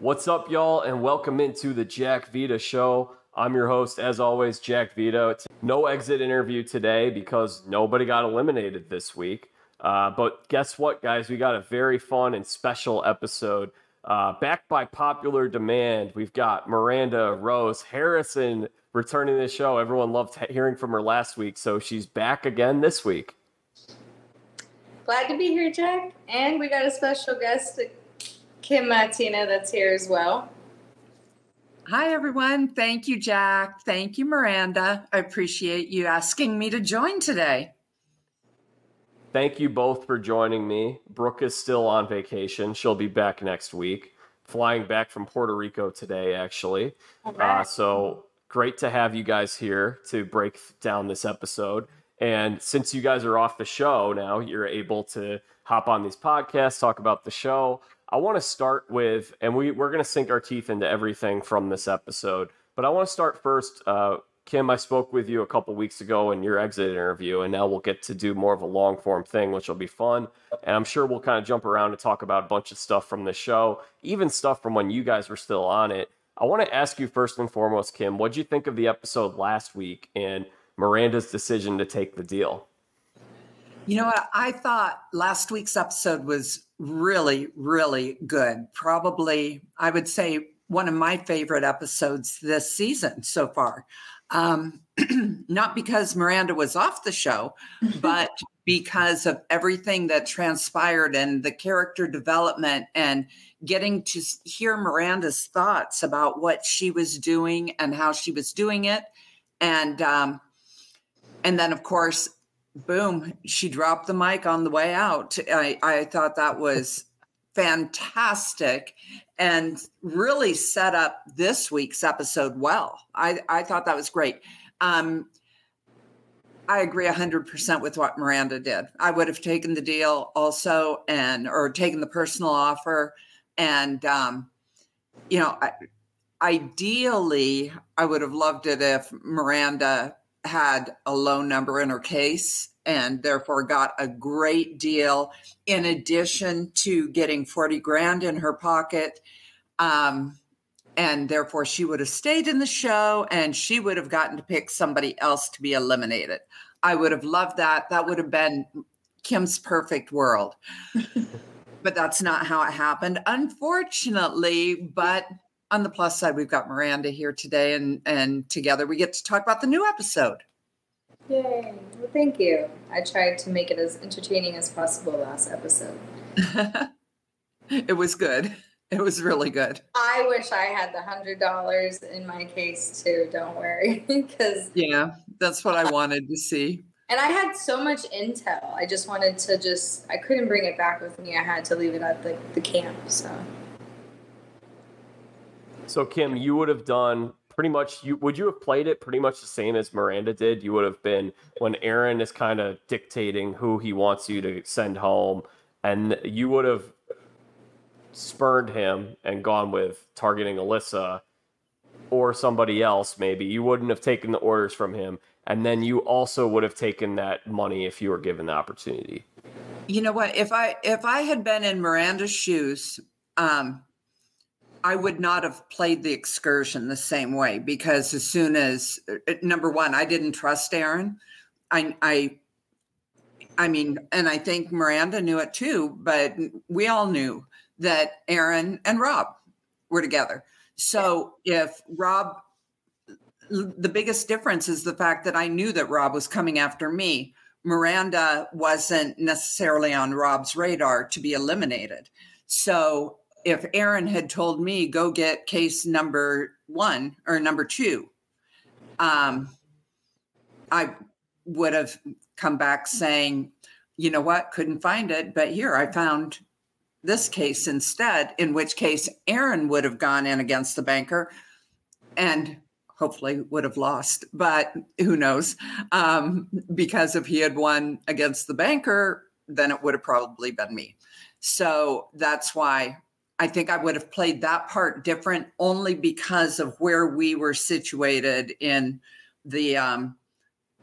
What's up, y'all, and welcome into the Jack Vita Show. I'm your host, as always, Jack Vita. No exit interview today because nobody got eliminated this week. Uh, but guess what, guys? We got a very fun and special episode. Uh, backed by popular demand, we've got Miranda Rose Harrison returning to the show. Everyone loved hearing from her last week, so she's back again this week. Glad to be here, Jack. And we got a special guest, Kim Mattina that's here as well. Hi, everyone. Thank you, Jack. Thank you, Miranda. I appreciate you asking me to join today. Thank you both for joining me. Brooke is still on vacation. She'll be back next week, flying back from Puerto Rico today, actually. Uh, so great to have you guys here to break down this episode. And since you guys are off the show now, you're able to hop on these podcasts, talk about the show. I want to start with, and we, we're going to sink our teeth into everything from this episode, but I want to start first. Uh, Kim, I spoke with you a couple weeks ago in your exit interview, and now we'll get to do more of a long form thing, which will be fun. And I'm sure we'll kind of jump around and talk about a bunch of stuff from the show, even stuff from when you guys were still on it. I want to ask you first and foremost, Kim, what did you think of the episode last week and Miranda's decision to take the deal? You know what? I thought last week's episode was really, really good. Probably, I would say, one of my favorite episodes this season so far. Um, not because Miranda was off the show, but because of everything that transpired and the character development and getting to hear Miranda's thoughts about what she was doing and how she was doing it. And um, and then of course boom, she dropped the mic on the way out. I, I thought that was fantastic and really set up this week's episode well. I, I thought that was great. Um, I agree 100% with what Miranda did. I would have taken the deal also and or taken the personal offer and um, you know, I, ideally I would have loved it if Miranda had a low number in her case and therefore got a great deal in addition to getting 40 grand in her pocket. Um, and therefore she would have stayed in the show and she would have gotten to pick somebody else to be eliminated. I would have loved that. That would have been kim's perfect world. But that's not how it happened unfortunately but on the plus side, we've got Miranda here today, and and together we get to talk about the new episode. Yay! Well, thank you. I tried to make it as entertaining as possible last episode. it was good. It was really good. I wish I had the hundred dollars in my case too. Don't worry, because yeah, that's what I wanted to see. And I had so much intel. I just wanted to just. I couldn't bring it back with me. I had to leave it at the the camp. So. So Kim, you would have done pretty much you would you have played it pretty much the same as Miranda did? You would have been when Aron is kind of dictating who he wants you to send home and you would have spurned him and gone with targeting Alyssa or somebody else maybe. You wouldn't have taken the orders from him and then you also would have taken that money if you were given the opportunity. You know what? If I if I had been in Miranda's shoes, um I would not have played the excursion the same way because as soon as uh, number one, I didn't trust Aron. I, I, I mean, and I think Miranda knew it too, but we all knew that Aron and Rob were together. So if Rob, the biggest difference is the fact that I knew that Rob was coming after me. Miranda wasn't necessarily on Rob's radar to be eliminated. So if Aron had told me go get case number one or number two, um, I would have come back saying, you know what, couldn't find it, but here I found this case instead, in which case Aron would have gone in against the banker and hopefully would have lost, but who knows? Um, because if he had won against the banker, then it would have probably been me. So that's why I think I would have played that part different only because of where we were situated in the um,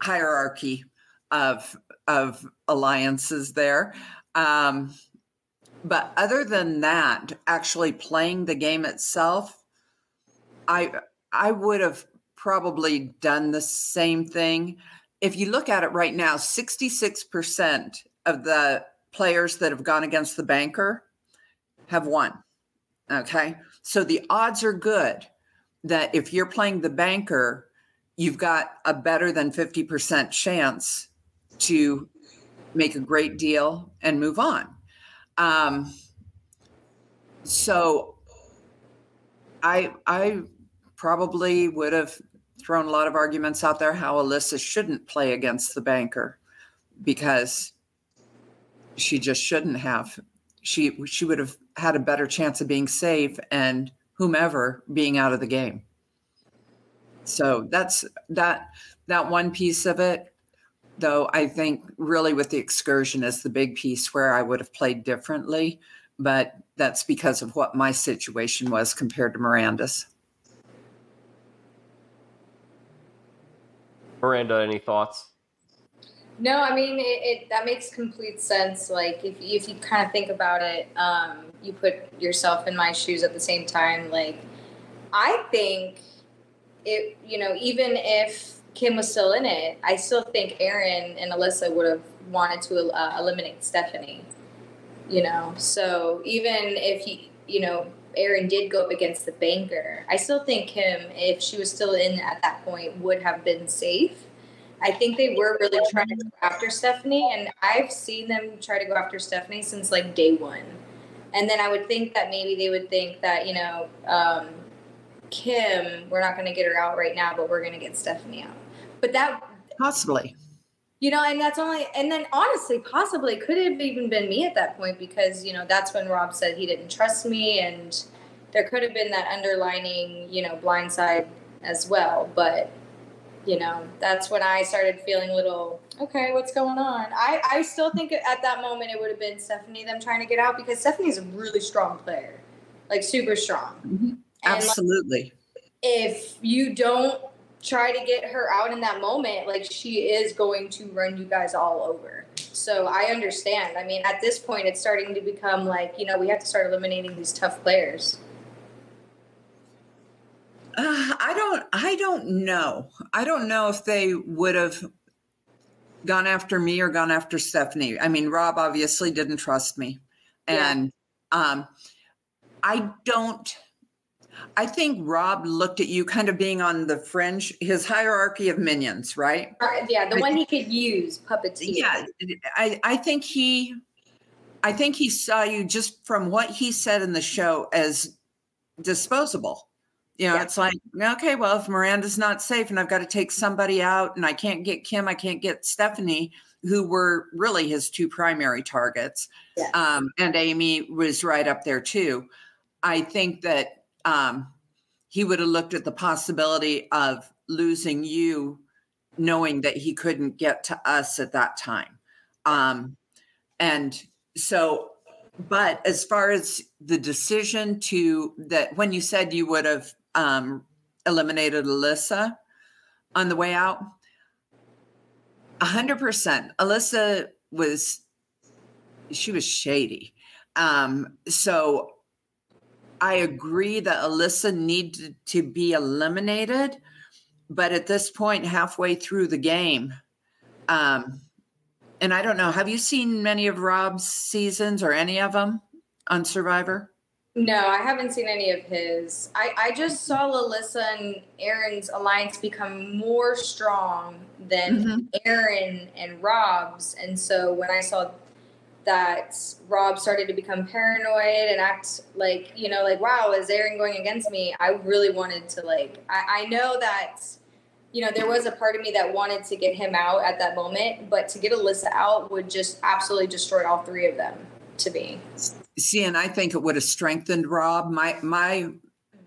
hierarchy of of alliances there. Um, but other than that, actually playing the game itself, I I would have probably done the same thing. If you look at it right now, 66% of the players that have gone against the banker have won. Okay. So the odds are good that if you're playing the banker, you've got a better than 50% chance to make a great deal and move on. Um, so I I probably would have thrown a lot of arguments out there how Alyssa shouldn't play against the banker because she just shouldn't have. She she would have had a better chance of being safe and whomever being out of the game. So that's that that one piece of it though I think really with the excursion is the big piece where I would have played differently, but that's because of what my situation was compared to Miranda's. Miranda, any thoughts? No, I mean it, it, that makes complete sense. Like if if you kind of think about it, um, you put yourself in my shoes at the same time. Like I think it, you know, even if Kim was still in it, I still think Aron and Alyssa would have wanted to uh, eliminate Stephanie. You know, so even if he, you know, Aron did go up against the banker, I still think Kim, if she was still in at that point, would have been safe. I think they were really trying to go after Stephanie, and I've seen them try to go after Stephanie since like day one. And then I would think that maybe they would think that, you know, um, Kim, we're not going to get her out right now, but we're going to get Stephanie out. But that possibly, you know, and that's only, and then honestly, possibly could have even been me at that point because you know that's when Rob said he didn't trust me, and there could have been that underlining, you know, blind side as well. But you know, that's when I started feeling a little okay, what's going on? I I still think at that moment it would have been Stephanie them trying to get out because Stephanie's a really strong player, like super strong. Mm-hmm. Absolutely. Like, if you don't try to get her out in that moment, like she is going to run you guys all over. So I understand. I mean, at this point, it's starting to become like, you know, we have to start eliminating these tough players. Uh, I don't. I don't know. I don't know if they would have gone after me or gone after Stephanie. I mean, Rob obviously didn't trust me, and yeah. um, I don't I think Rob looked at you kind of being on the fringe, his hierarchy of minions, right? Uh, yeah, the I one he could use, puppeteer. Yeah, I, I think he, I think he saw you just from what he said in the show as disposable. You know, yeah. it's like, okay, well, if Miranda's not safe and I've got to take somebody out and I can't get Kim, I can't get Stephanie, who were really his two primary targets. Yeah. Um, and Amy was right up there too. I think that um, he would have looked at the possibility of losing you, knowing that he couldn't get to us at that time. Um, and so, but as far as the decision to that, when you said you would have um, eliminated Alyssa on the way out, 100%. Alyssa was, she was shady. Um, so I agree that Alyssa needed to be eliminated, but at this point, halfway through the game, um, and I don't know, have you seen many of Rob's seasons or any of them on Survivor? No, I haven't seen any of his. I, I just saw Alyssa and Aron's alliance become more strong than mm-hmm. Aron and Rob's. And so when I saw that Rob started to become paranoid and act like, you know, like, wow, is Aron going against me? I really wanted to, like, I, I know that, you know, there was a part of me that wanted to get him out at that moment, but to get Alyssa out would just absolutely destroy all three of them to me. See, and I think it would have strengthened Rob. My, my,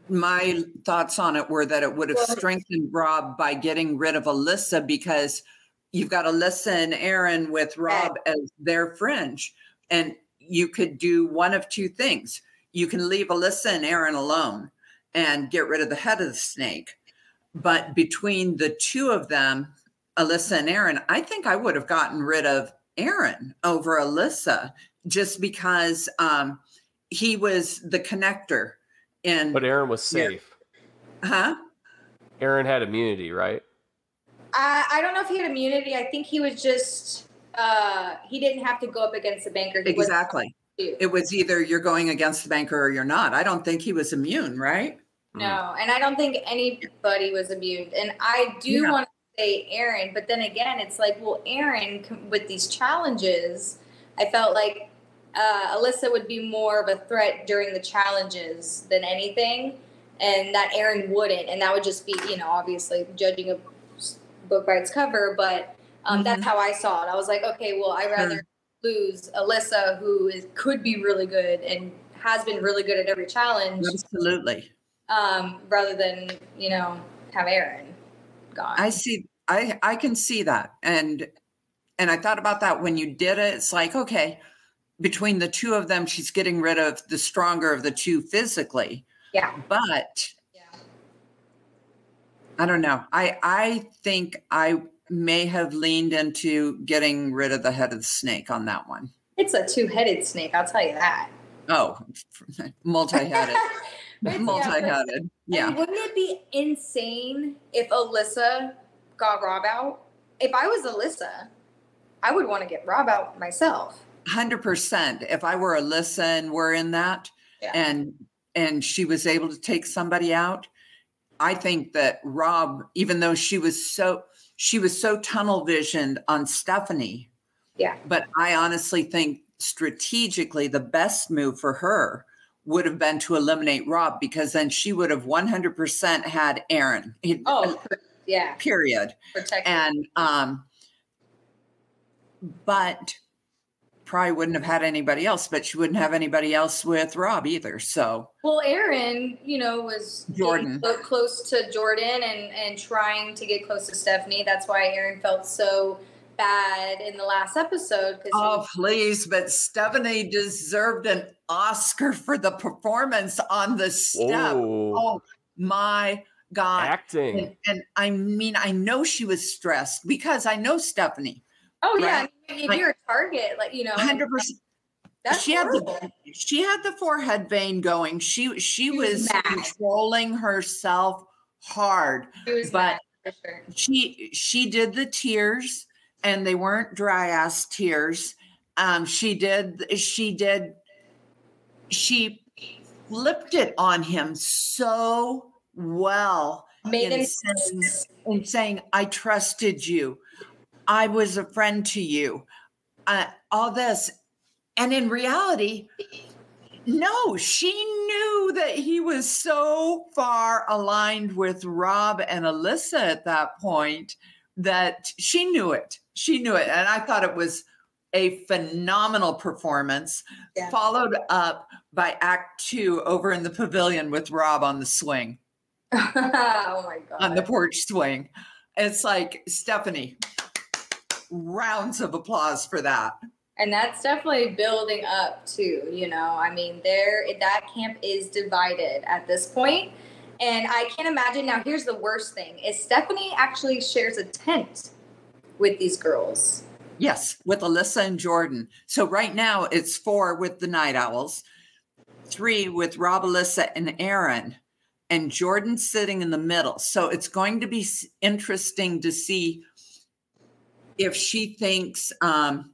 my thoughts on it were that it would have strengthened Rob by getting rid of Alyssa because – you've got Alyssa and Aron with Rob as their fringe. And you could do one of two things. You can leave Alyssa and Aron alone and get rid of the head of the snake. But between the two of them, Alyssa and Aron, I think I would have gotten rid of Aron over Alyssa just because um, he was the connector. And But Aron was Yeah. safe. huh? Aron had immunity, right? I, I don't know if he had immunity. I think he was just uh he didn't have to go up against the banker. He Exactly. supposed. It was either you're going against the banker or you're not. I don't think he was immune, right? No, and I don't think anybody was immune. And I do Yeah. want to say Aron, but then again, it's like, well, Aron with these challenges, I felt like uh, Alyssa would be more of a threat during the challenges than anything, and that Aron wouldn't, and that would just be, you know, obviously judging a book by its cover, but um, that's Mhm. how I saw it. I was like, okay, well, I'd rather lose Alyssa, who is could be really good and has been really good at every challenge Absolutely. um, rather than you know have Aron gone. I see I I can see that. And and I thought about that when you did it. It's like, okay, between the two of them, she's getting rid of the stronger of the two physically. Yeah. But yeah. I don't know. I I think I may have leaned into getting rid of the head of the snake on that one. It's a two-headed snake, I'll tell you that. Oh, multi-headed. But yeah, but- multi-headed. Yeah. And wouldn't it be insane if Alyssa got Rob out? If I was Alyssa, I would want to get Rob out myself. Hundred percent. If I were Alyssa and we're in that, Yeah. and and she was able to take somebody out, I think that Rob, even though she was so she was so tunnel visioned on Stephanie, Yeah. But I honestly think strategically the best move for her would have been to eliminate Rob because then she would have one hundred percent had Aron. Oh, yeah, period. protect. And um, but probably wouldn't have had anybody else, but she wouldn't have anybody else with Rob either. So well, Aron, you know, was Jordan. clo- close to Jordan and and trying to get close to Stephanie. That's why Aron felt so bad in the last episode because oh please, but Stephanie deserved an Oscar for the performance on the step. Oh, Oh my God. acting. And, and I mean, I know she was stressed because I know Stephanie. Oh yeah, right? I mean, if Like- you're a target, like you know, Hundred percent. that's she had the- She had the forehead vein going. She she She was controlling herself hard. She was but- sure. She she did the tears, and they weren't dry ass tears. Um, she did she did she flipped it on him so well made in him saying, in saying, I trusted you. I was a friend to you. Uh, all this. And in reality, no, she knew that he was so far aligned with Rob and Alyssa at that point that she knew it. She knew it. And I thought it was a phenomenal performance, Yeah. followed up by act two over in the pavilion with Rob on the swing oh my god. on the porch swing. It's like Stephanie, rounds of applause for that. and that's definitely building up too you know i mean there that camp is divided at this point and i can't imagine now here's the worst thing is stephanie actually shares a tent with these girls Yes, with Alyssa and Jordan. So right now it's four with the Night Owls, three with Rob, Alyssa, and Aron, and Jordan sitting in the middle. So it's going to be interesting to see if she thinks um,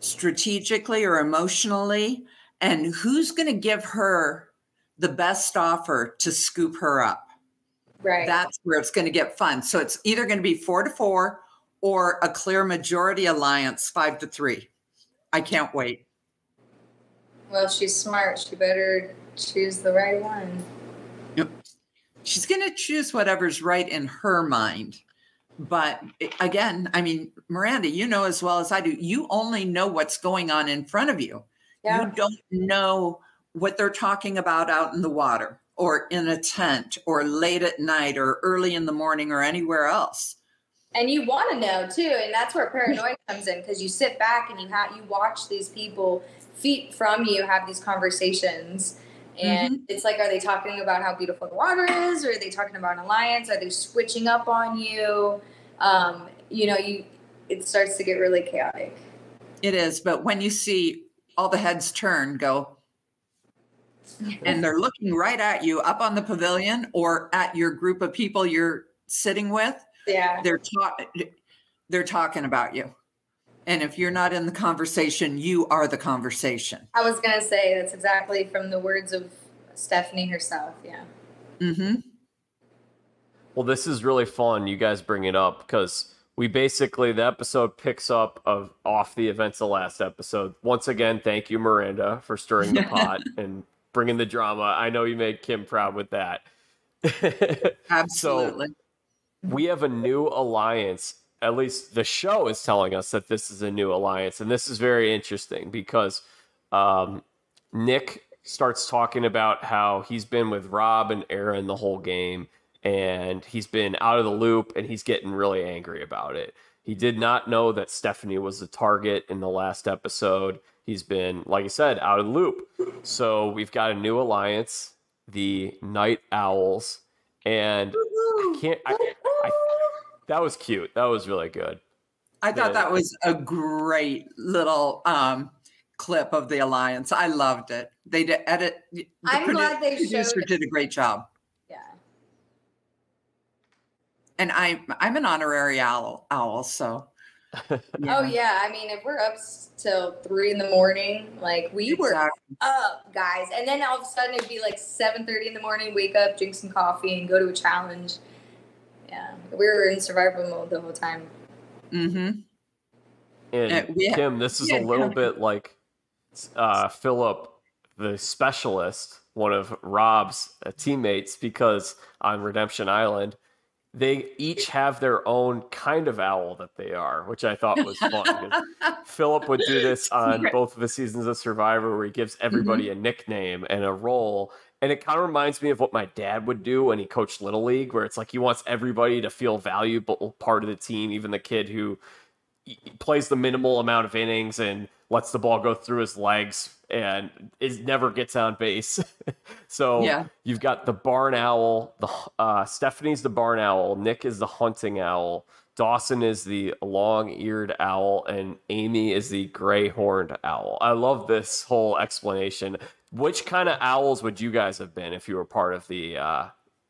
strategically or emotionally, and who's going to give her the best offer to scoop her up. right That's where it's going to get fun. So it's either going to be four to four or a clear majority alliance, five to three. I can't wait. well she's smart she better choose the right one Yep. She's going to choose whatever's right in her mind. But again, I mean, Miranda, you know as well as I do, you only know what's going on in front of you. yeah You don't know what they're talking about out in the water or in a tent or late at night or early in the morning or anywhere else. and you want to know too and that's where paranoia comes in because you sit back and you have you watch these people feet from you have these conversations and it's like are they talking about how beautiful the water is or are they talking about an alliance are they switching up on you um, you know you it starts to get really chaotic It is, but when you see all the heads turn, go, and they're looking right at you up on the pavilion or at your group of people you're sitting with. Yeah. They're. They're talking about you. And if you're not in the conversation, you are the conversation. I was gonna say that's exactly from the words of Stephanie herself. Yeah. Mm-hmm. Well, this is really fun. You guys bring it up because we basically the episode picks up of off the events of last episode. Once again, thank you, Miranda, for stirring the pot and bringing the drama. I know you made Kim proud with that. Absolutely. so we have a new alliance. At least the show is telling us that this is a new alliance, and this is very interesting because um, Nick starts talking about how he's been with Rob and Aron the whole game, and he's been out of the loop, and he's getting really angry about it. He did not know that Stephanie was the target in the last episode. He's been, like I said, out of the loop. So we've got a new alliance, the Night Owls, and I can't. I, can't, I, that was cute. That was really good. I thought that was a great little um, clip of the alliance. I loved it. They did edit. The I'm glad they producer showed- did a great job. Yeah. And I'm I'm an honorary owl. Owl, so. Oh yeah. I mean, if we're up s- till three in the morning, like we were Exactly. up, guys, and then all of a sudden it'd be like seven thirty in the morning. Wake up, drink some coffee, and go to a challenge. Yeah, we were in survival mode the whole time. Mm-hmm. And Uh, we ha- Kim, this is yeah, a little go bit like uh, Philip, the specialist, one of Rob's uh, teammates, because on Redemption Island, they each have their own kind of owl that they are, which I thought was fun. Philip would do this on both of the seasons of Survivor, where he gives everybody a nickname and a role. And it kind of reminds me of what my dad would do when he coached Little League, where it's like he wants everybody to feel valuable part of the team, even the kid who plays the minimal amount of innings and lets the ball go through his legs and is never gets on base. so Yeah. you've got the barn owl. The uh, Stephanie's the barn owl. Nick is the hunting owl. Dawson is the long-eared owl, and Amy is the gray-horned owl. I love this whole explanation. Which kind of owls would you guys have been if you were part of the, uh,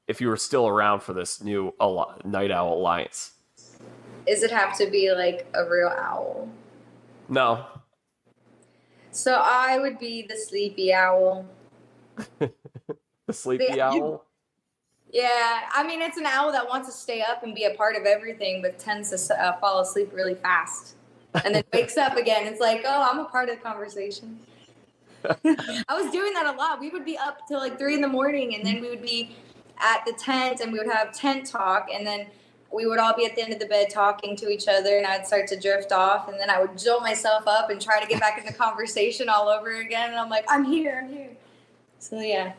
if you were still around for this new al- night owl alliance? Does it have to be like a real owl? No, So I would be the sleepy owl. the sleepy you- owl. Yeah, I mean it's an owl that wants to stay up and be a part of everything, but tends to uh, fall asleep really fast, and then wakes up again. It's like, oh, I'm a part of the conversation. I was doing that a lot. We would be up till like three in the morning, and then we would be at the tent, and we would have tent talk, and then we would all be at the end of the bed talking to each other, and I'd start to drift off, and then I would jolt myself up and try to get back into conversation all over again, and I'm like, I'm here, I'm here. So yeah.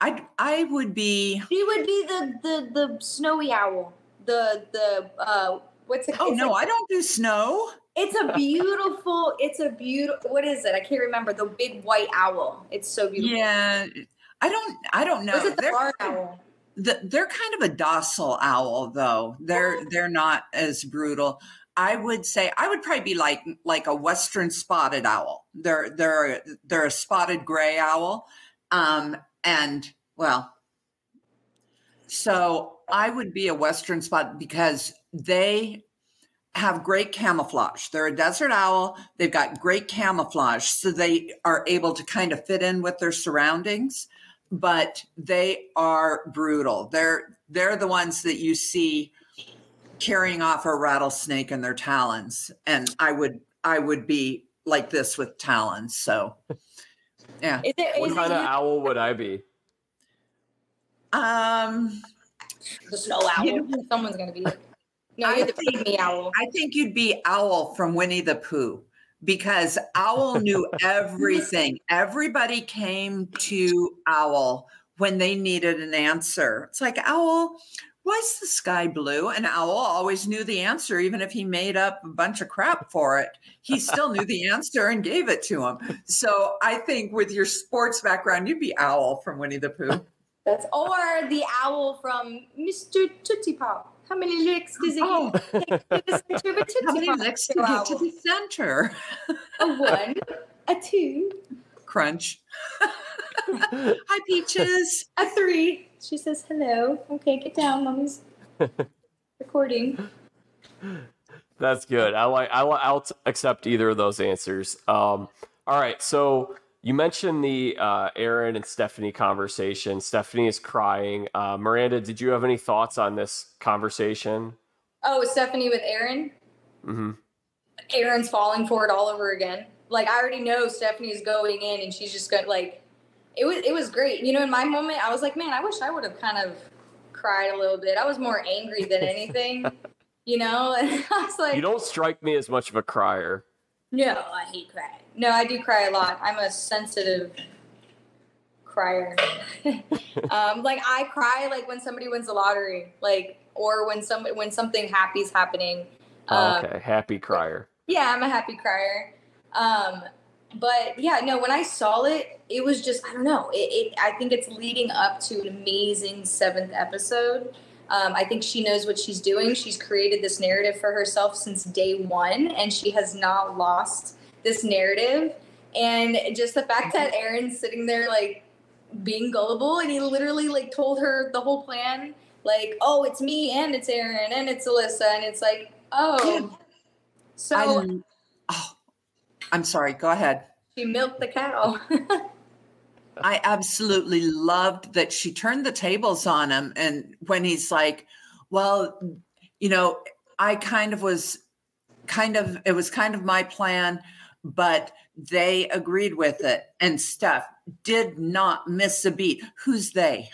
I I would be. She would be the the the snowy owl. The the uh what's it? Oh no, like- I don't do snow. It's a beautiful. It's a beautiful. What is it? I can't remember. The big white owl. It's so beautiful. Yeah, I don't. I don't know. Was it the They're- barn owl? the, they're kind of a docile owl though they're they're not as brutal i would say i would probably be like like a western spotted owl they're they're they're a spotted gray owl um and well so i would be a western spot because they have great camouflage they're a desert owl they've got great camouflage so they are able to kind of fit in with their surroundings but they are brutal. They're they're the ones that you see carrying off a rattlesnake in their talons, and I would I would be like this with talons. So, yeah. Is it, What is kind it of owl would I be? Um, the snow owl? You Someone's gonna be. No, I think-. I think you'd be Owl from Winnie the Pooh because Owl knew everything. Everybody came to Owl when they needed an answer. It's like, Owl, why is the sky blue? And Owl always knew the answer, even if he made up a bunch of crap for it. He still knew the answer and gave it to him. So I think with your sports background, you'd be Owl from Winnie the Pooh. That's or the owl from Mr. Tootsie Pop. How many licks does it Oh. to the center of How many licks to get to the center? A one. A two. Crunch. Hi, Peaches. A three. She says hello. Okay, get down, mommy's recording. That's good. I like. I li- I'll accept either of those answers. Um, all right. So you mentioned the uh, Aron and Stephanie conversation. Stephanie is crying. Uh, Miranda, did you have any thoughts on this conversation? Oh, Stephanie with Aron. Mm-hmm. Aron's falling for it all over again. Like I already know Stephanie's going in, and she's just going like, it was it was great. You know, in my moment, I was like, man, I wish I would have kind of cried a little bit. I was more angry than anything. you know, and I was like, You don't strike me as much of a crier. No, I hate crying. No, I do cry a lot. I'm a sensitive crier. um, like I cry like when somebody wins the lottery, like or when some when something happy's happening. Oh, Um, okay, happy crier. yeah, I'm a happy crier. Um, but yeah, no, when I saw it, it was just I don't know. It, it I think it's leading up to an amazing seventh episode. Um, I think she knows what she's doing. She's created this narrative for herself since day one, and she has not lost this narrative. And just the fact that Aron's sitting there like being gullible, and he literally like told her the whole plan, like, "Oh, it's me, and it's Aron, and it's Alyssa," and it's like, "Oh." So I, oh, I'm sorry. Go ahead. she milked the cow. I absolutely loved that she turned the tables on him. And when he's like, well, you know, I kind of was kind of, it was kind of my plan, but they agreed with it. And stuff. did not miss a beat. Who's they?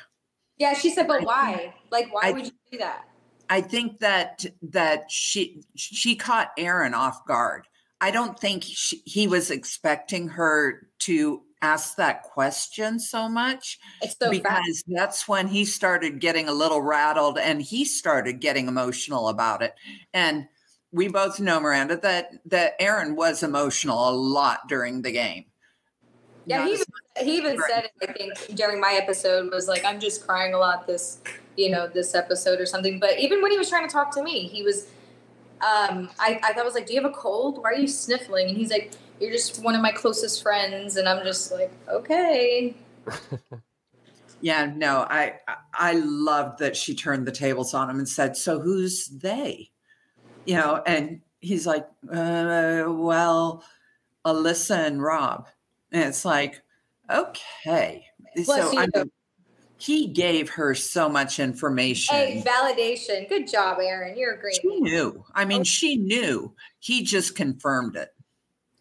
yeah, she said, but why? Like, why I- would you do that? I think that that she she caught Aron off guard. I don't think she, he was expecting her to ask that question so much It's so because fast. that's when he started getting a little rattled and he started getting emotional about it. And we both know Miranda that that Aron was emotional a lot during the game. Yeah, Not he even, he even said it. I think during my episode was like, I'm just crying a lot this, you know, this episode or something. But even when he was trying to talk to me, he was. Um, I I thought I was like, do you have a cold? Why are you sniffling? And he's like, you're just one of my closest friends, and I'm just like, okay. Yeah, no, I I- loved that she turned the tables on him and said, "So who's they?" You know, and he's like, uh, "Well, Alyssa and Rob," and it's like, okay. Plus, so you know- he gave her so much information. Hey, validation. Good job, Aron. You're a great. she man. knew. I mean, she knew. He just confirmed it.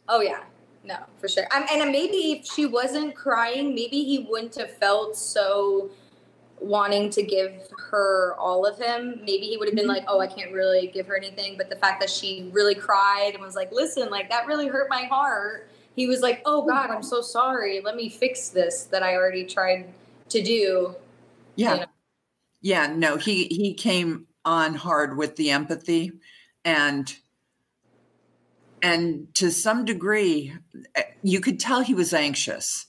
Oh yeah, no, for sure. Um, and maybe if she wasn't crying, maybe he wouldn't have felt so wanting to give her all of him. Maybe he would have been like, "Oh, I can't really give her anything." But the fact that she really cried and was like, "Listen, like that really hurt my heart," he was like, "Oh God, I'm so sorry. Let me fix this that I already tried to do." Yeah. You know? Yeah, no, he he came on hard with the empathy and and to some degree eh, you could tell he was anxious.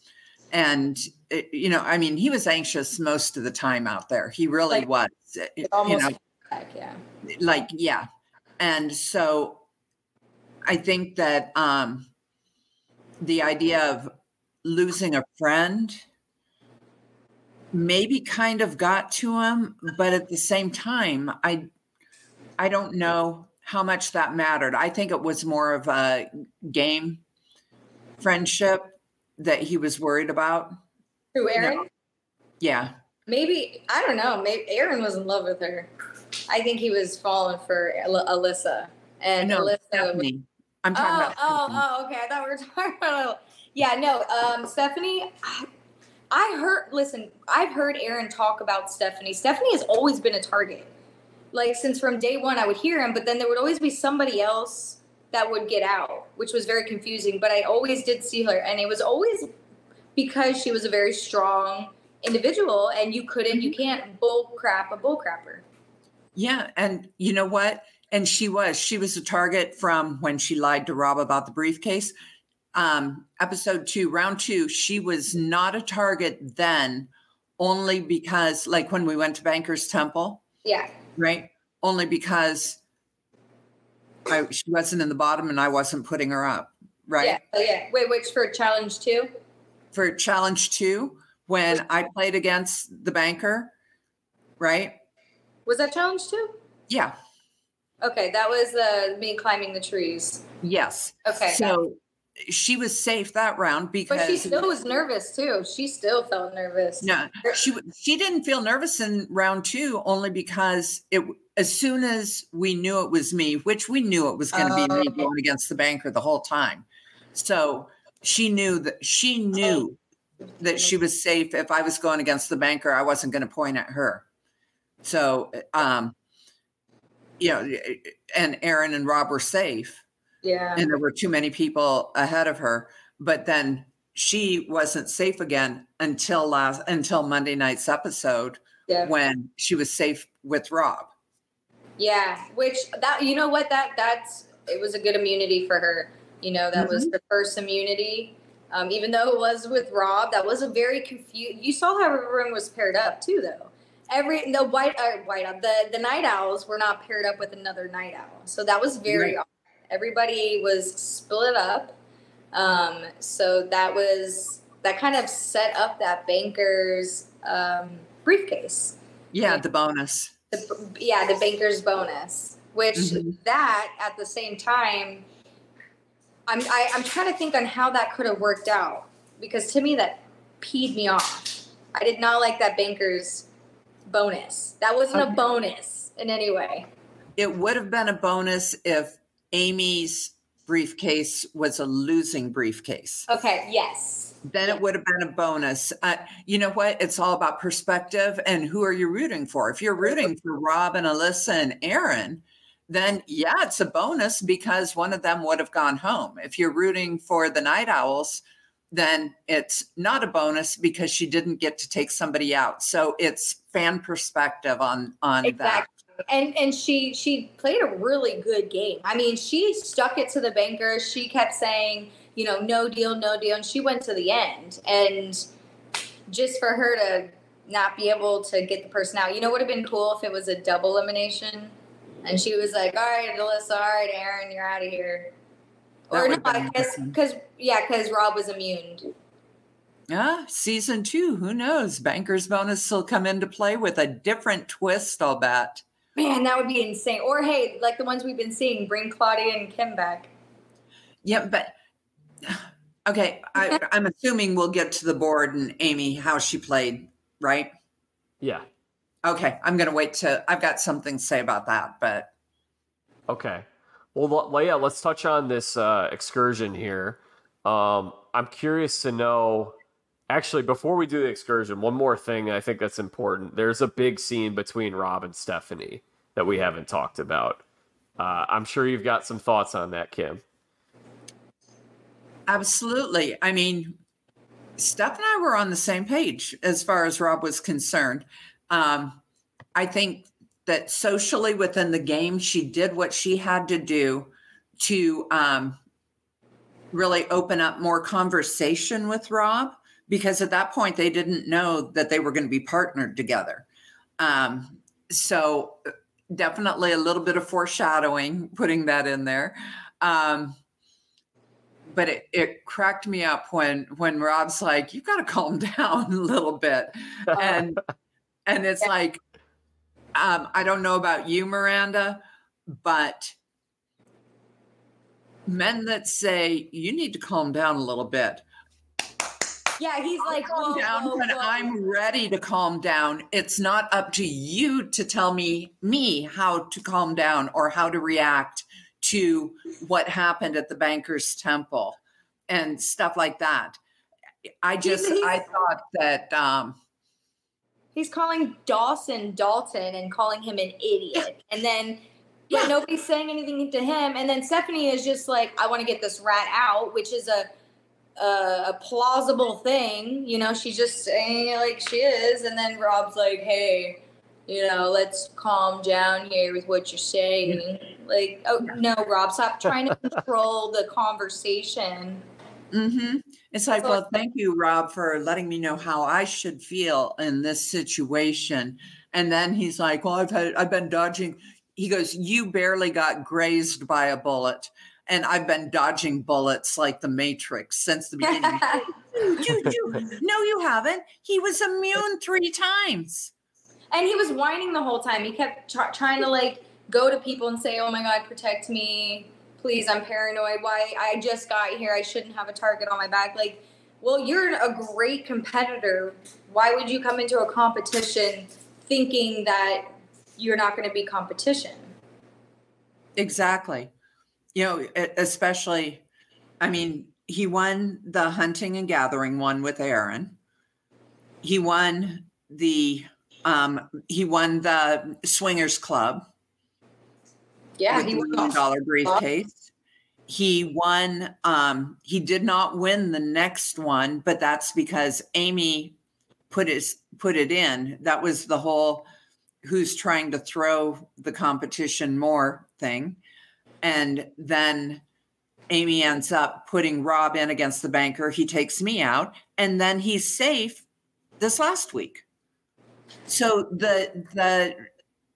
And eh, you know, I mean, he was anxious most of the time out there. He really Like, was. eh, It You almost, know, like, yeah. like yeah. And so I think that um the idea of losing a friend maybe kind of got to him but at the same time i i don't know how much that mattered i think it was more of a game friendship that he was worried about Who, Aron? yeah Maybe I don't know. Maybe Aron was in love with her. I think he was falling for Al- Alyssa, and no Alyssa. was- Stephanie. i'm talking Oh, about oh, oh, okay. I thought we were talking about. Yeah, no. Um, Stephanie, I- I heard. Listen, I've heard Aron talk about Stephanie. Stephanie has always been a target. Like since from day one, I would hear him, but then there would always be somebody else that would get out, which was very confusing. But I always did see her, and it was always because she was a very strong individual, and you couldn't, you can't bull crap a bull crapper. Yeah, and you know what? And she was. She was a target from when she lied to Rob about the briefcase. Um, episode two, round two, she was not a target then, only because, like when we went to Banker's Temple, Yeah, right? Only because I, she wasn't in the bottom and I wasn't putting her up, right? Yeah. Oh, yeah. Wait, which for challenge two? For challenge two, when I played against the banker, right? Was that challenge two? Yeah. Okay, that was uh, me climbing the trees. Yes. Okay. So she was safe that round because but she still was nervous too. She still felt nervous. no, she she didn't feel nervous in round two only because it as soon as we knew it was me, which we knew it was going to be me Oh. going against the banker the whole time. So she knew that she knew that she was safe. If I was going against the banker, I wasn't going to point at her. So, um, you know, and Aron and Rob were safe Yeah. and there were too many people ahead of her. But then she wasn't safe again until last until Monday night's episode Yeah. when she was safe with Rob. Yeah, which that you know what that that's it was a good immunity for her. You know that was her first immunity. Um, even though it was with Rob, that was a very confused. You saw how everyone was paired up too, though. Every the white uh, white the the night owls were not paired up with another night owl, so that was very. Right. Everybody was split up, um, so that was that kind of set up that banker's um, briefcase. Yeah, the bonus. the yeah the banker's bonus which Mhm. that at the same time i'm I, i'm trying to think on how that could have worked out because to me that peed me off. I did not like that banker's bonus. That wasn't a bonus in any way. It would have been a bonus if Amy's briefcase was a losing briefcase. okay yes Then it would have been a bonus. Uh, you know what? It's all about perspective and who are you rooting for? If you're rooting for Rob and Alyssa and Aron, then yeah, it's a bonus because one of them would have gone home. If you're rooting for the Night Owls, then it's not a bonus because she didn't get to take somebody out. So it's fan perspective on on that. And and she she played a really good game. I mean she stuck it to the bankers she kept saying you know no deal no deal. And she went to the end. And just for her to not be able to get the person out you know would have been cool if it was a double elimination. And she was like all right alyssa all right aron you're out of here. That or no i guess because yeah because rob was immune. Yeah, season two, who knows? Banker's bonus will come into play with a different twist, I'll bet. Man that would be insane or hey like the ones we've been seeing bring claudia and kim back Yeah, but okay, I, I'm assuming we'll get to the board and Amy how she played, right? Yeah. Okay, I'm gonna wait to. I've got something to say about that, but Okay. Well, l- yeah, let's touch on this uh, excursion here. Um, I'm curious to know. Actually, before we do the excursion, one more thing I think that's important. There's a big scene between Rob and Stephanie that we haven't talked about. Uh, I'm sure you've got some thoughts on that, Kim. absolutely. I mean, Steph and I were on the same page as far as Rob was concerned. Um, I think that socially within the game, she did what she had to do to um, really open up more conversation with Rob because at that point they didn't know that they were going to be partnered together. Um, so definitely a little bit of foreshadowing, putting that in there. Um, but it, it cracked me up when when Rob's like, "You've got to calm down a little bit," and and it's like, um, I don't know about you, Miranda, but men that say you need to calm down a little bit yeah he's like calm whoa, down whoa, when whoa. I'm ready to calm down. It's not up to you to tell me me how to calm down or how to react to what happened at the banker's temple and stuff like that. I just he's- I thought that um He's calling Dawson Dalton and calling him an idiot. And then Yeah. nobody's saying anything to him. And then Stephanie is just like, I want to get this rat out, which is a, a a plausible thing. You know, she's just saying it like she is. And then Rob's like, hey, you know, let's calm down here with what you're saying. Like, oh no, Rob, stop trying to control the conversation. hmm It's like, well, thank you, Rob, for letting me know how I should feel in this situation. And then he's like, well, I've had, I've been dodging. He goes, you barely got grazed by a bullet. And I've been dodging bullets like the Matrix since the beginning. no, you haven't. He was immune three times. And he was whining the whole time. He kept tr- trying to like go to people and say, "Oh my God, protect me, please! I'm paranoid. Why? I just got here. I shouldn't have a target on my back." Like, well, you're a great competitor. Why would you come into a competition thinking that you're not going to be competition? Exactly. You know, especially, I mean, he won the hunting and gathering one with Aron. He won the um he won the swingers club. Yeah, he won the dollar briefcase. He won um he did not win the next one, but that's because Amy put his put it in. That was the whole who's trying to throw the competition more thing. And then Amy ends up putting Rob in against the banker. He takes me out, and then he's safe this last week. So the the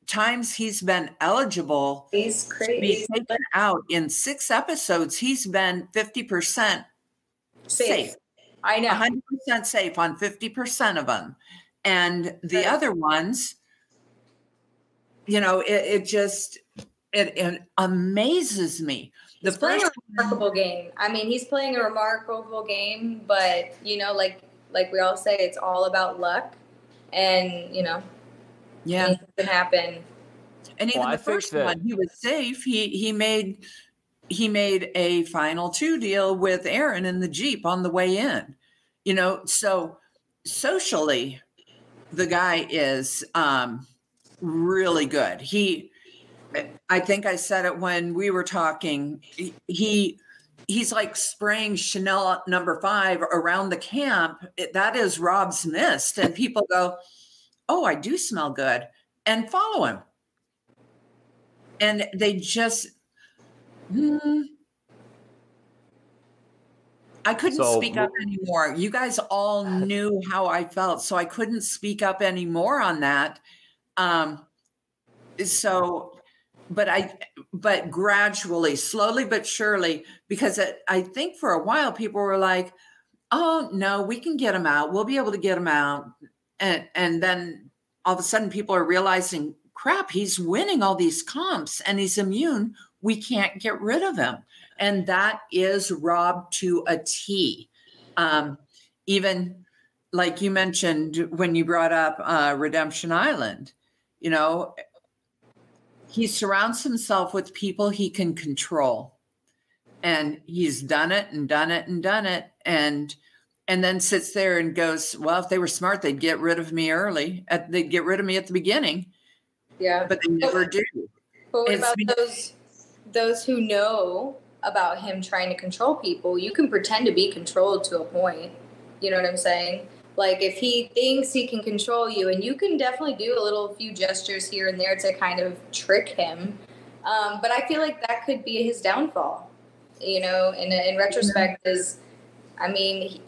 times he's been eligible he's crazy. to be taken out in six episodes, he's been 50% safe. safe. I know. 100% safe on 50% of them. And the right. other ones, you know, it, it just, it, it, amazes me. The he's playing a remarkable game. I mean, he's playing a remarkable game, but you know, like like we all say, it's all about luck, and you know, yeah, things can happen. And even well, the I first that- one, he was safe. He he made he made a final two deal with Aron in the Jeep on the way in. You know, so socially, the guy is um, really good. He I think I said it when we were talking. He he's like spraying Chanel number five around the camp. that is Rob's mist, and people go, "Oh, I do smell good," and follow him. And they just, hmm, I couldn't so, speak up anymore. You guys all knew how I felt, so I couldn't speak up anymore on that. Um, so but I, but gradually, slowly but surely, because it, I think for a while people were like, "Oh no, we can get him out. We'll be able to get him out," and and then all of a sudden people are realizing, "Crap, he's winning all these comps and he's immune. We can't get rid of him," and that is Rob to a T. Um, even like you mentioned when you brought up uh, Redemption Island, you know he surrounds himself with people he can control. And he's done it and done it and done it. And and then sits there and goes well if they were smart they'd get rid of me early at, they'd get rid of me at the beginning. Yeah. But they never do. But what about those those who know about him trying to control people? You can pretend to be controlled to a point. You know what i'm saying like if he thinks he can control you, and you can definitely do a little few gestures here and there to kind of trick him. Um, but I feel like that could be his downfall. You know, in in retrospect, is I mean, he,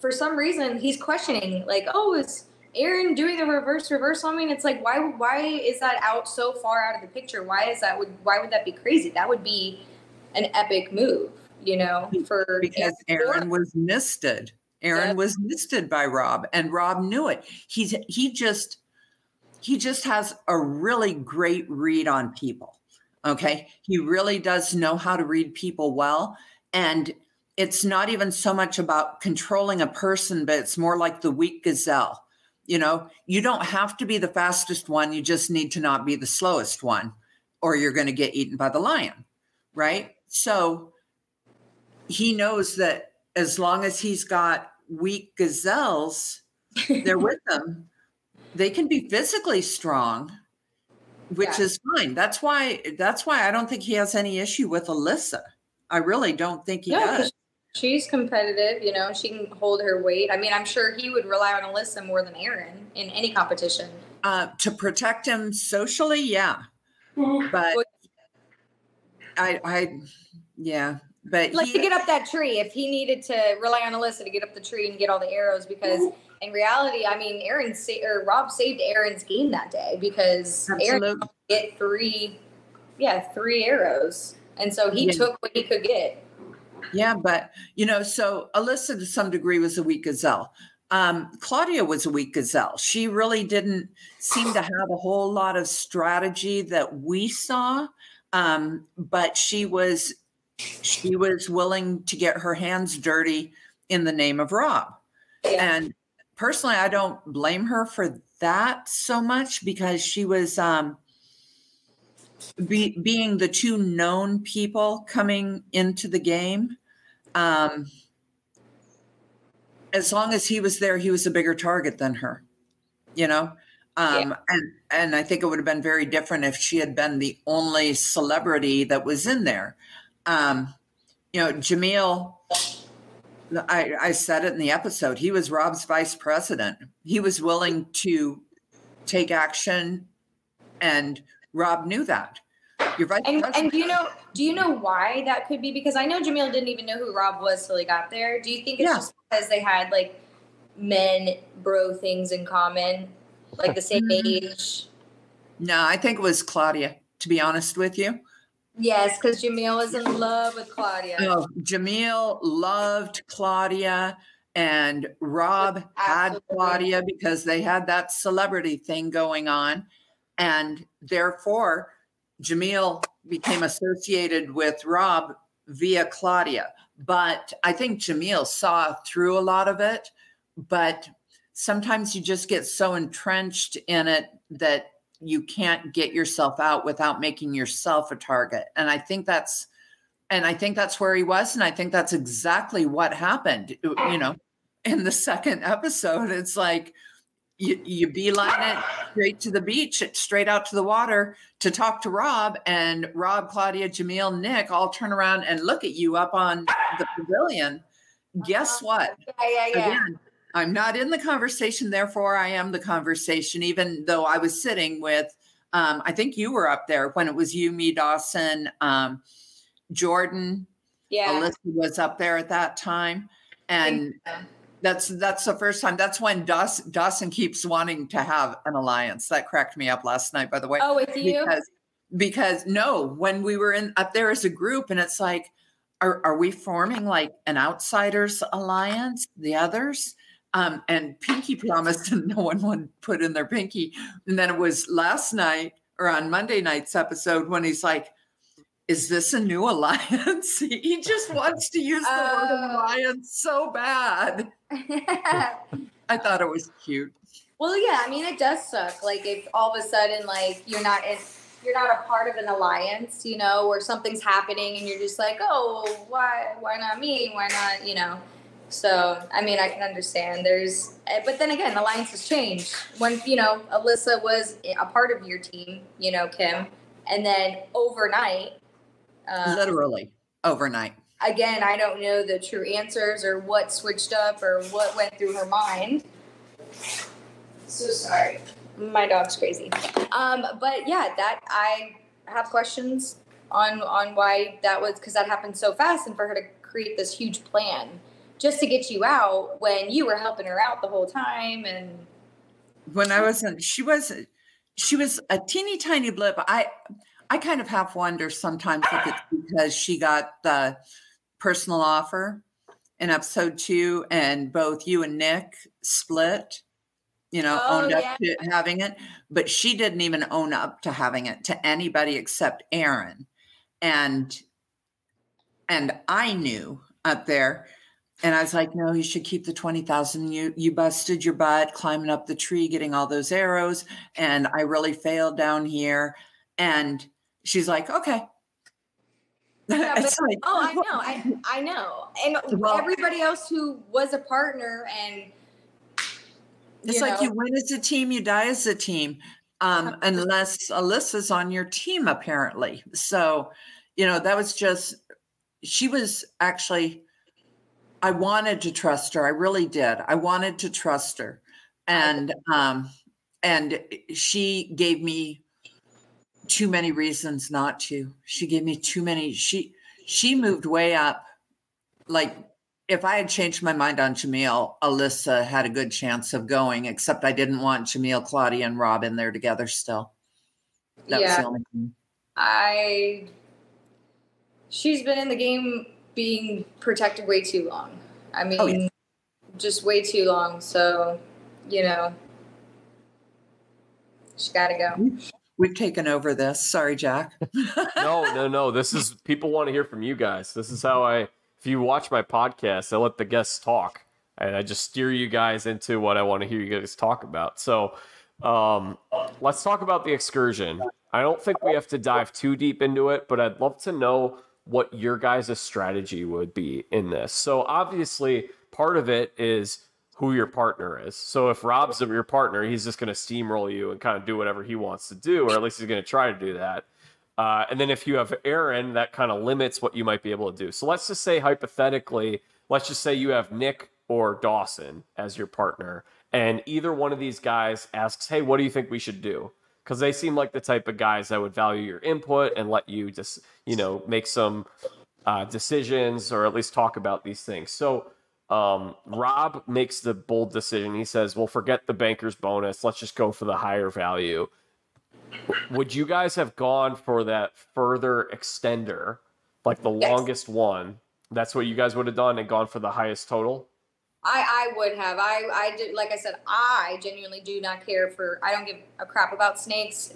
for some reason he's questioning like, oh, is Aron doing the reverse reverse on me? And it's like, why why is that out so far out of the picture? Why is that would why would that be crazy? That would be an epic move, you know, for because Aron was misted. Aron yep. was listed by Rob and Rob knew it. He's he just he just has a really great read on people. Okay? He really does know how to read people well and it's not even so much about controlling a person but it's more like the weak gazelle. You know, you don't have to be the fastest one, you just need to not be the slowest one or you're going to get eaten by the lion, right? So he knows that as long as he's got weak gazelles, they're with them. They can be physically strong, which yeah. is fine. That's why that's why I don't think he has any issue with Alyssa. I really don't think he no, does. She's competitive, you know, she can hold her weight. I mean, I'm sure he would rely on Alyssa more than Aron in any competition. Uh, to protect him socially, yeah. But I I yeah, but like he, to get up that tree, if he needed to rely on Alyssa to get up the tree and get all the arrows, because in reality, I mean, Aron sa- or Rob saved Aron's game that day because Absolutely. Aron get three, yeah, three arrows. And so he Yeah. took what he could get. Yeah, but you know, so Alyssa to some degree was a weak gazelle. Um, Claudia was a weak gazelle. She really didn't seem to have a whole lot of strategy that we saw, um, but she was she was willing to get her hands dirty in the name of Rob. Yeah. And personally, I don't blame her for that so much because she was um, be, being the two known people coming into the game. Um, as long as he was there, he was a bigger target than her, you know. Um, and and I think it would have been very different if she had been the only celebrity that was in there. Um, you know, Jamil. I, I said it in the episode. He was Rob's vice president. He was willing to take action, and Rob knew that. Your vice And president. and do you know do you know why that could be? Because I know Jamil didn't even know who Rob was till he got there. Do you think it's Yeah. just because they had like men bro things in common, like the same Mhm. age? no, I think it was Claudia. To be honest with you, Yes, because Jamil was in love with Claudia. Oh, Jamil loved Claudia, and Rob had Claudia because they had that celebrity thing going on. And therefore, Jamil became associated with Rob via Claudia. But I think Jamil saw through a lot of it. But sometimes you just get so entrenched in it that you can't get yourself out without making yourself a target. And I think that's and I think that's where he was. And I think that's exactly what happened. You know, in the second episode, it's like you, you beeline it straight to the beach, straight out to the water to talk to Rob. And Rob, Claudia, Jamil, Nick all turn around and look at you up on the pavilion. Guess what? Yeah, yeah, yeah. Again, I'm not in the conversation, therefore I am the conversation, even though I was sitting with, um, I think you were up there when it was you, me, Dawson, um, Jordan, yeah. Alyssa was up there at that time. And that's that's the first time. That's when Dawson, Dawson keeps wanting to have an alliance. That cracked me up last night, by the way. Oh, with you? Because because no, when we were in up there as a group, and it's like, are are we forming like an outsiders alliance? The others. Um, and Pinky promised, and no one would put in their pinky. And then it was last night or on Monday night's episode when he's like, "Is this a new alliance?" he just wants to use the word Oh. alliance so bad. I thought it was cute. well, yeah. I mean, it does suck. Like if all of a sudden, like you're not in, you're not a part of an alliance, you know, or something's happening, and you're just like, oh, why, why not me? Why not, you know? So, I mean, I can understand. There's, eh, but then again, alliances change. When you know, Alyssa was a part of your team, you know, Kim, and then overnight. Uh, Literally overnight. again, I don't know the true answers or what switched up or what went through her mind. So sorry. My dog's crazy. Um, but yeah, that I have questions on on why that was because that happened so fast and for her to create this huge plan just to get you out when you were helping her out the whole time and when I wasn't, she was, she was a teeny tiny blip. I, I kind of half wonder sometimes if it's because she got the personal offer in episode two, and both you and Nick split. You know, Oh, owned up to having it, but she didn't even own up to having it to anybody except Aron, and and I knew up there and I was like, no, you should keep the 20,000. You, you busted your butt climbing up the tree, getting all those arrows. And I really failed down here. And she's like, okay. Yeah, It's like, oh I know I I know and Well- everybody else who was a partner and It's like you win as a team, you die as a team, um, unless Alyssa's on your team, apparently. So, you know, that was just, she was actually, I wanted to trust her. I really did. I wanted to trust her. And, um, and she gave me too many reasons not to. She gave me too many. She, she moved way up. Like if I had changed my mind on Jamil, Alyssa had a good chance of going, except I didn't want Jamil, Claudia, and Rob in there together still. That was Yeah. the only thing. I she's been in the game being protected way too long. I mean, Oh, yeah. just way too long. So, you know, she got to go. We've taken over this. Sorry, Jack. no, no, no. This is people want to hear from you guys. This is how I. If you watch my podcast, I let the guests talk, and I just steer you guys into what I want to hear you guys talk about. So, um, let's talk about the excursion. I don't think we have to dive too deep into it, but I'd love to know what your guys' strategy would be in this. So, obviously, part of it is who your partner is. So if Rob's your partner, he's just going to steamroll you and kind of do whatever he wants to do, or at least he's going to try to do that. Uh, and then if you have Aron, that kind of limits what you might be able to do. So let's just say hypothetically, let's just say you have Nick or Dawson as your partner, and either one of these guys asks, "Hey, what do you think we should do?" Because they seem like the type of guys that would value your input and let you just, you know, make some uh, decisions or at least talk about these things. So um, Rob makes the bold decision. He says, "Well, forget the banker's bonus. Let's just go for the higher value." Would you guys have gone for that further extender, like the Yes. longest one? That's what you guys would have done and gone for the highest total. I, I would have. I, I did, like I said, I genuinely do not care for, I don't give a crap about snakes.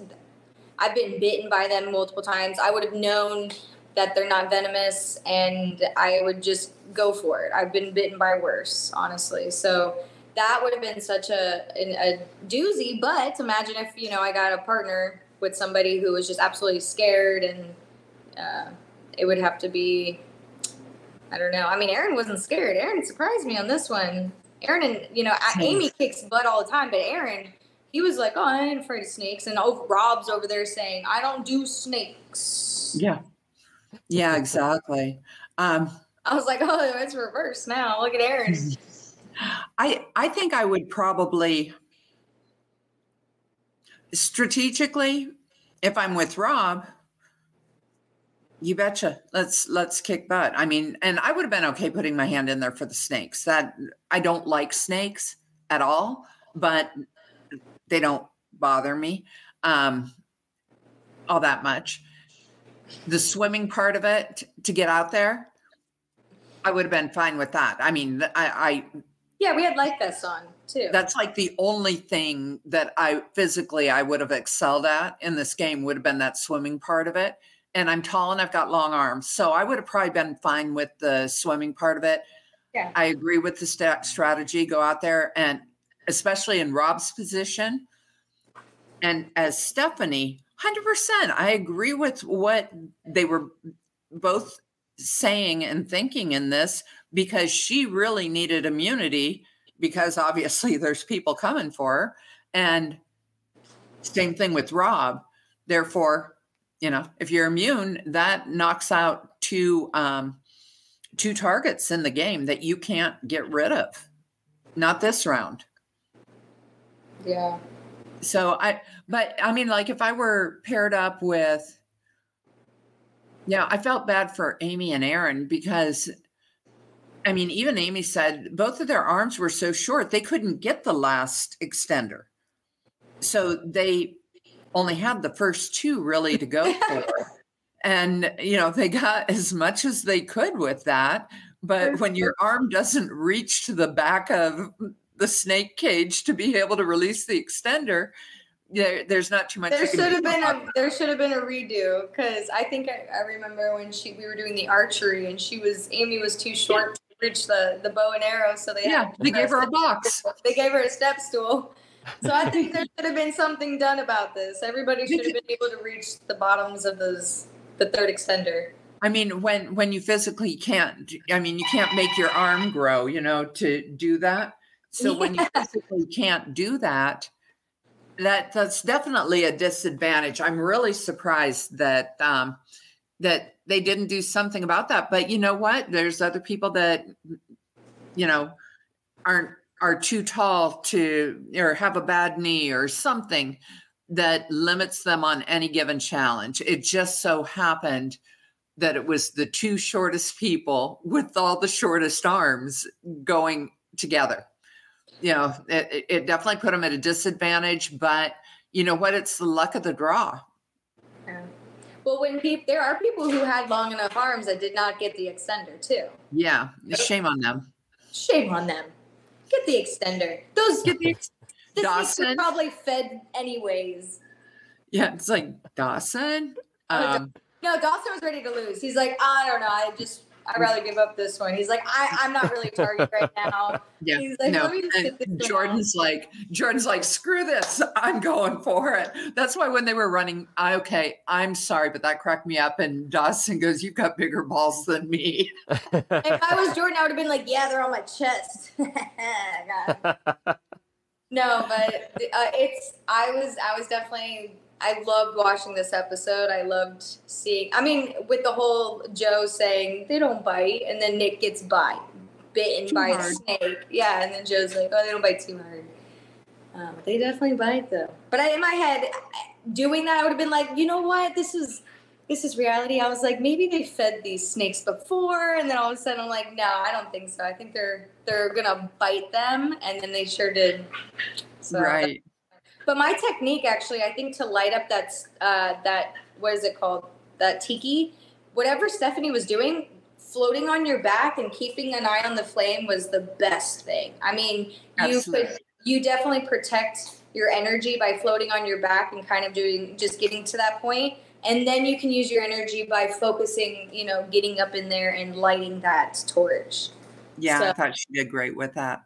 I've been bitten by them multiple times. I would have known that they're not venomous and I would just go for it. I've been bitten by worse, honestly. So that would have been such a, a, doozy. But imagine if, you know, I got a partner with somebody who was just absolutely scared and uh, it would have to be I don't know. I mean, Aron wasn't scared. Aron surprised me on this one. Aron and you know, I- Amy kicks butt all the time, but Aron, he was like, "Oh, I ain't afraid of snakes." And over, Rob's over there saying, "I don't do snakes." Yeah. Yeah, exactly. Um, I was like, "Oh, it's reverse now. Look at Aron." I I think I would probably strategically, if I'm with Rob, you betcha. Let's let's kick butt. I mean, and I would have been okay putting my hand in there for the snakes. That I don't like snakes at all, but they don't bother me um, all that much. The swimming part of it to get out there, I would have been fine with that. I mean, I, I yeah, we had life vests on too. that's like the only thing that I physically I would have excelled at in this game would have been that swimming part of it. And I'm tall and I've got long arms, so I would have probably been fine with the swimming part of it. Yeah. I agree with the stat strategy. Go out there and especially in Rob's position, and as Stephanie, hundred percent, I agree with what they were both saying and thinking in this because she really needed immunity because obviously there's people coming for her. And same thing with Rob. Therefore, you know, if you're immune, that knocks out two um, two targets in the game that you can't get rid of. Not this round. yeah. So I, but I mean, like if I were paired up with, yeah, I felt bad for Amy and Aron because, I mean, even Amy said both of their arms were so short they couldn't get the last extender, so they only had the first two really to go for, and you know they got as much as they could with that. But when your arm doesn't reach to the back of the snake cage to be able to release the extender, there, there's not too much. There should have been a there should have been a redo because I think I, I remember when she we were doing the archery and she was Amy was too short to reach the the bow and arrow, so they. Yeah, they gave her a box. They gave her a step stool. So I think there should have been something done about this. Everybody should have been able to reach the bottoms of those the third extender. I mean, when when you physically can't, I mean, you can't make your arm grow, you know, to do that. So when you physically can't do that, that that's definitely a disadvantage. I'm really surprised that um, that they didn't do something about that. But you know what? There's other people that you know aren't are too tall to or have a bad knee or something that limits them on any given challenge. It just so happened that it was the two shortest people with all the shortest arms going together. You know, it, it- it definitely put them at a disadvantage, but you know what? It's the luck of the draw. Well, when people there are people who had long enough arms that did not get the extender too. Yeah, shame on them. Shame on them. Get the extender. Those Get the this thing Dawson? probably fed anyways. Yeah, it's like Dawson. Um, No, Dawson was ready to lose. He's like, I don't know. I just I'd rather give up this one. He's like, I, I'm not really target right now. yeah, He's like, no. let me sit this one. Jordan's like, Jordan's like, screw this. I'm going for it. That's why when they were running, I okay, I'm sorry, but that cracked me up. And Dawson goes, You've got bigger balls than me. If I was Jordan, I would have been like, yeah, they're on my chest. No, but uh, it's I was I was definitely I loved watching this episode. I loved seeing. I mean, with the whole Joe saying they don't bite, and then Nick gets bite, bitten Too by a snake. Yeah, and then Joe's like, oh, they don't bite too hard. Um, they definitely bite though. But I, in my head, doing that, I would have been like, you know what? This is this is reality. I was like, maybe they fed these snakes before, and then all of a sudden, I'm like, no, I don't think so. I think they're they're gonna bite them, and then they sure did. So, right. But my technique, actually, I think to light up that uh, that what is it called? That tiki, whatever Stephanie was doing, floating on your back and keeping an eye on the flame was the best thing. I mean, you could you definitely protect your energy by floating on your back and kind of doing just getting to that point and then you can use your energy by focusing you know getting up in there and lighting that torch Yeah, I thought she did great with that.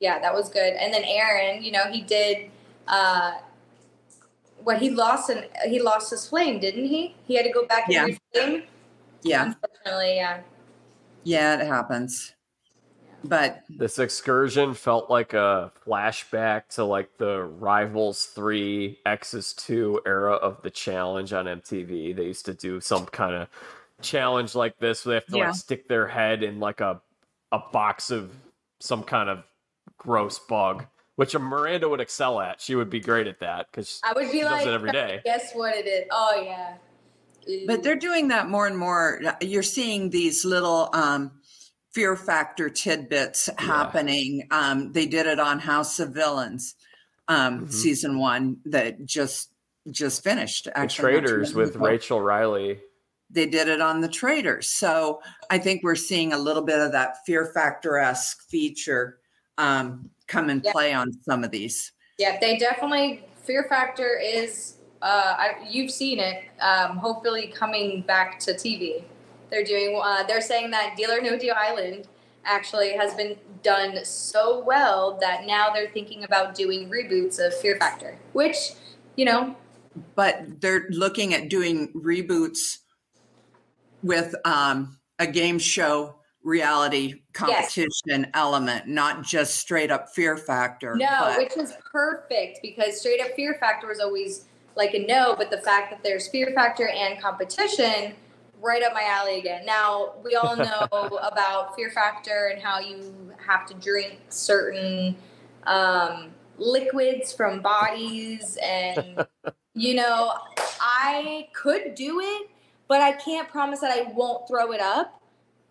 yeah that was good and then aron you know he did uh what he lost and he lost his flame didn't he he had to go back and Yeah. reflame Yeah, unfortunately yeah yeah, it happens. But this excursion felt like a flashback to like the Rivals 3 X's 2 era of the challenge on MTV. They used to do some kind of challenge like this where they have to Yeah. like stick their head in like a a box of some kind of gross bug, which Miranda would excel at. She would be great at that because i would be she like does it every day. guess what it is oh yeah but they're doing that more and more. You're seeing these little um, fear factor tidbits happening. Um, they did it on House of Villains, um, Mhm. season one that just just finished. The actually, not too traders with ago. Rachel Reilly. They did it on the Traitors. So I think we're seeing a little bit of that fear factor esque feature um, come and Yeah. play on some of these. Yeah, they definitely Fear Factor is. Uh, I, you've seen it. Um, hopefully, coming back to TV. They're doing. Uh, they're saying that Deal or No Deal Island actually has been done so well that now they're thinking about doing reboots of Fear Factor, which you know, but they're looking at doing reboots with um, a game show reality competition element, not just straight up fear factor. no, but- which is perfect because straight up Fear Factor was always like a no, but the fact that there's Fear Factor and competition. Right up my alley again. Now we all know about Fear Factor and how you have to drink certain um, liquids from bodies, and you know, I could do it, but I can't promise that I won't throw it up,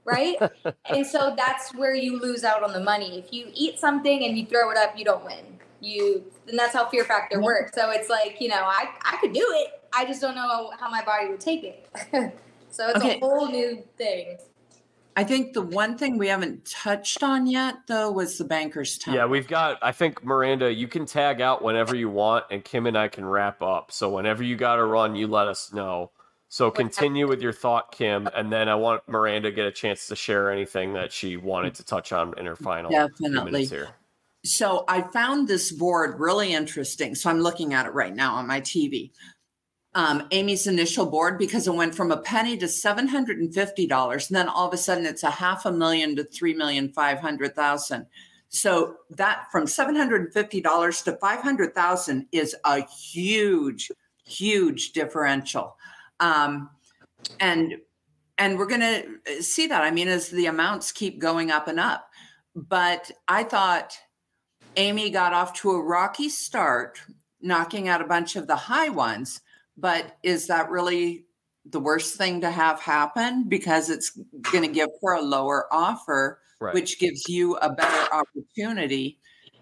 right? and so that's where you lose out on the money. If you eat something and you throw it up, you don't win. You, and that's how Fear Factor works. So it's like you know, I I could do it. I just don't know how my body would take it. so it's Okay. a whole new thing. I think the one thing we haven't touched on yet, though, was the banker's time. Yeah, we've got. I think Miranda, you can tag out whenever you want, and Kim and I can wrap up. So whenever you got to run, you let us know. So continue with your thought, Kim, and then I want Miranda to get a chance to share anything that she wanted to touch on in her final Definitely. minutes here. So I found this board really interesting. So I'm looking at it right now on my TV. Um, Amy's initial board because it went from a penny to seven hundred and fifty dollars, and then all of a sudden it's a half a million to three million five hundred thousand. So that from seven hundred and fifty dollars to five hundred thousand is a huge, huge differential, um, and and we're going to see that. I mean, as the amounts keep going up and up, but I thought Amy got off to a rocky start, knocking out a bunch of the high ones. But is that really the worst thing to have happen? Because it's going to give her a lower offer, Right. which gives you a better opportunity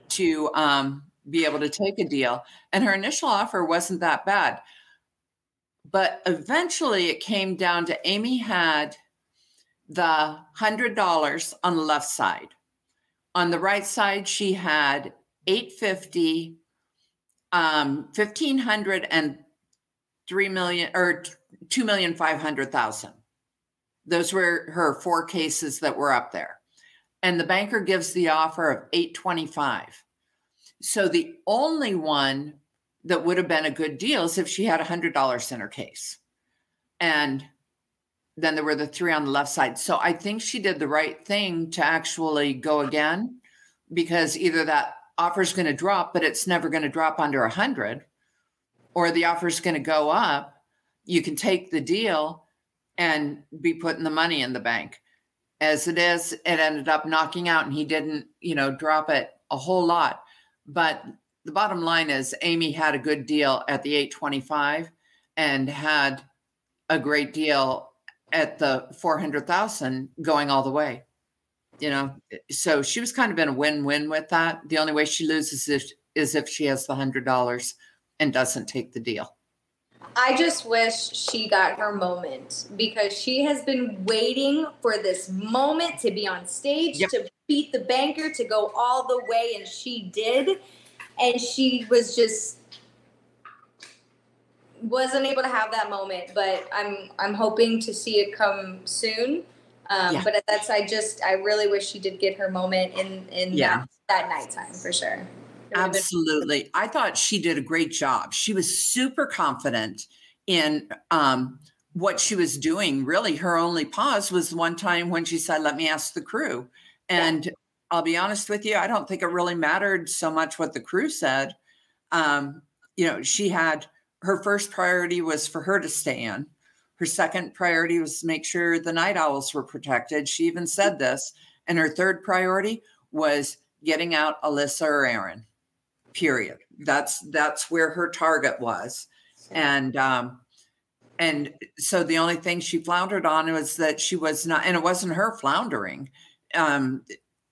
to um, be able to take a deal. And her initial offer wasn't that bad. But eventually it came down to Amy had the hundred dollars on the left side. On the right side, she had 850, um, 1500 and 3 million or 2 million 500,000. Those were her four cases that were up there. And the banker gives the offer of 825. So the only one that would have been a good deal is if she had $100 in her case. And then there were the three on the left side. So I think she did the right thing to actually go again because either that offer is going to drop, but it's never going to drop under 100, or the offer is going to go up. You can take the deal and be putting the money in the bank. As it is, it ended up knocking out, and he didn't, you know, drop it a whole lot. But the bottom line is, Amy had a good deal at the 825 and had a great deal at the 400,000 going all the way. You know, so she was kind of in a win-win with that. The only way she loses is, is if she has the $100 and doesn't take the deal. I just wish she got her moment because she has been waiting for this moment to be on stage, yep. to beat the banker, to go all the way, and she did. And she was just wasn't able to have that moment, but I'm I'm hoping to see it come soon. Um, yeah. But that's I just I really wish she did get her moment in in yeah. that, that nighttime for sure. Absolutely, I thought she did a great job. She was super confident in um, what she was doing. Really, her only pause was one time when she said, "Let me ask the crew," and yeah. I'll be honest with you, I don't think it really mattered so much what the crew said. Um, you know, she had her first priority was for her to stay in. Her second priority was to make sure the night owls were protected. She even said this. And her third priority was getting out Alyssa or Aron. Period. That's that's where her target was. And um, and so the only thing she floundered on was that she was not, and it wasn't her floundering, um,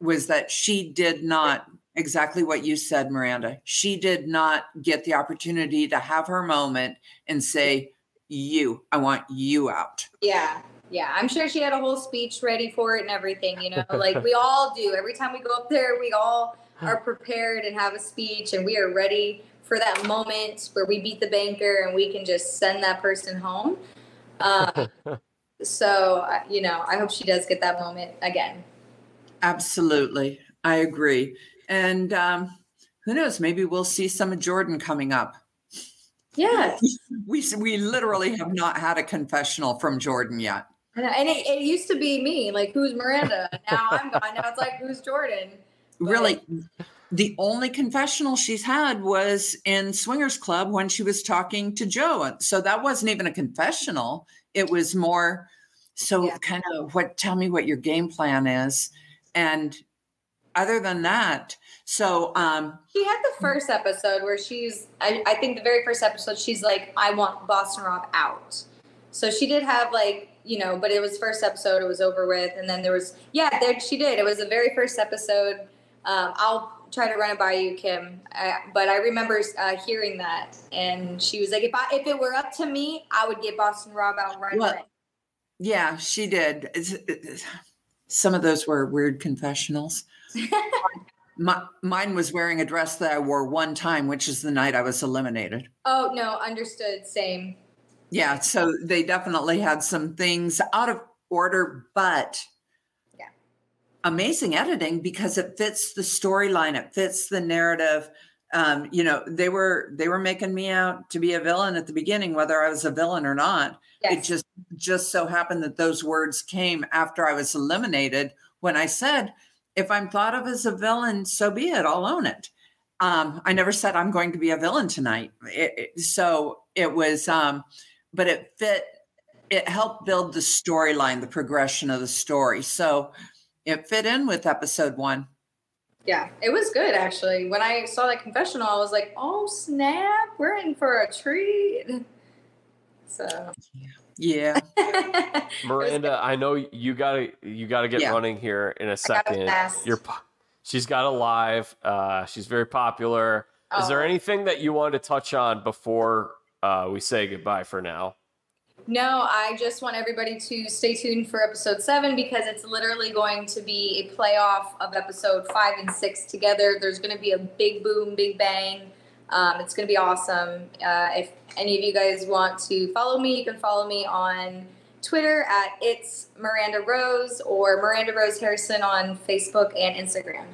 was that she did not exactly what you said, Miranda. She did not get the opportunity to have her moment and say, You, I want you out. Yeah. Yeah. I'm sure she had a whole speech ready for it and everything, you know, like we all do. Every time we go up there, we all are prepared and have a speech and we are ready for that moment where we beat the banker and we can just send that person home. Um, so, you know, I hope she does get that moment again. Absolutely. I agree. And um, who knows? Maybe we'll see some of Jordan coming up. Yes. We, we literally have not had a confessional from Jordan yet. And it, it used to be me, like, who's Miranda? Now I'm gone. Now it's like, who's Jordan? But really, the only confessional she's had was in Swingers Club when she was talking to Joe. So that wasn't even a confessional. It was more so yeah. kind of what tell me what your game plan is. And other than that, so um she had the first episode where she's I, I think the very first episode she's like, I want Boston Rob out. So she did have like, you know, but it was first episode, it was over with, and then there was yeah, there she did. It was the very first episode. Um, I'll try to run it by you, Kim. Uh, but I remember uh, hearing that, and she was like, "If I if it were up to me, I would get Boston Rob out right well, away." Yeah, she did. It's, it's, some of those were weird confessionals. My, mine was wearing a dress that I wore one time, which is the night I was eliminated. Oh, no, understood. Same. Yeah, so they definitely had some things out of order, but yeah. amazing editing because it fits the storyline, it fits the narrative. Um, you know, they were they were making me out to be a villain at the beginning, whether I was a villain or not. Yes. It just just so happened that those words came after I was eliminated when I said if I'm thought of as a villain, so be it. I'll own it. Um, I never said I'm going to be a villain tonight. It, it, so it was, um, but it fit. It helped build the storyline, the progression of the story. So it fit in with episode one. Yeah, it was good actually. When I saw that confessional, I was like, "Oh snap, we're in for a treat." So. Yeah. Yeah. Miranda, I know you gotta you gotta get yeah. running here in a second. You're she's got a live. Uh, she's very popular. Oh. Is there oh. anything that you wanted to touch on before uh, we say goodbye for now? No, I just want everybody to stay tuned for episode seven because it's literally going to be a playoff of episode five and six together. There's going to be a big boom, big bang. Um, it's going to be awesome. Uh, if any of you guys want to follow me, you can follow me on Twitter at it's Miranda Rose or Miranda Rose Harrison on Facebook and Instagram.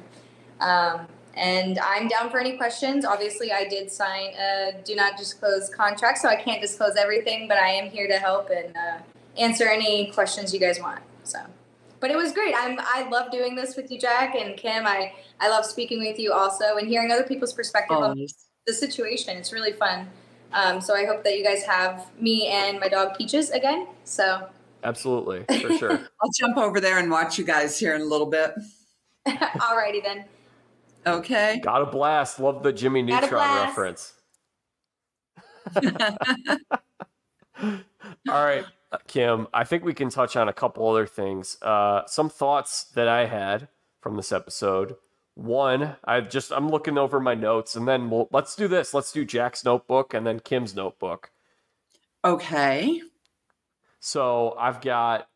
Um, and I'm down for any questions. Obviously, I did sign a do not disclose contract, so I can't disclose everything, but I am here to help and uh, answer any questions you guys want. So, but it was great. I'm I love doing this with you, Jack and Kim. I I love speaking with you also and hearing other people's perspective the situation. It's really fun. Um, so I hope that you guys have me and my dog Peaches again. So absolutely, for sure. I'll jump over there and watch you guys here in a little bit. Alrighty then. Okay. Got a blast. Love the Jimmy Neutron reference. All right, Kim. I think we can touch on a couple other things. Uh, some thoughts that I had from this episode. One, i've just I'm looking over my notes, and then we'll let's do this. Let's do Jack's notebook and then Kim's notebook. Okay. So I've got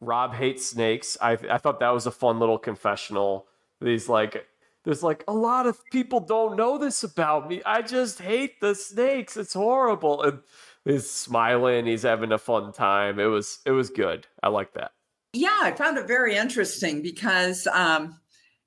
Rob hates snakes. I I thought that was a fun little confessional. These like there's like a lot of people don't know this about me. I just hate the snakes. It's horrible. And he's smiling. He's having a fun time. It was it was good. I like that. Yeah, I found it very interesting because um,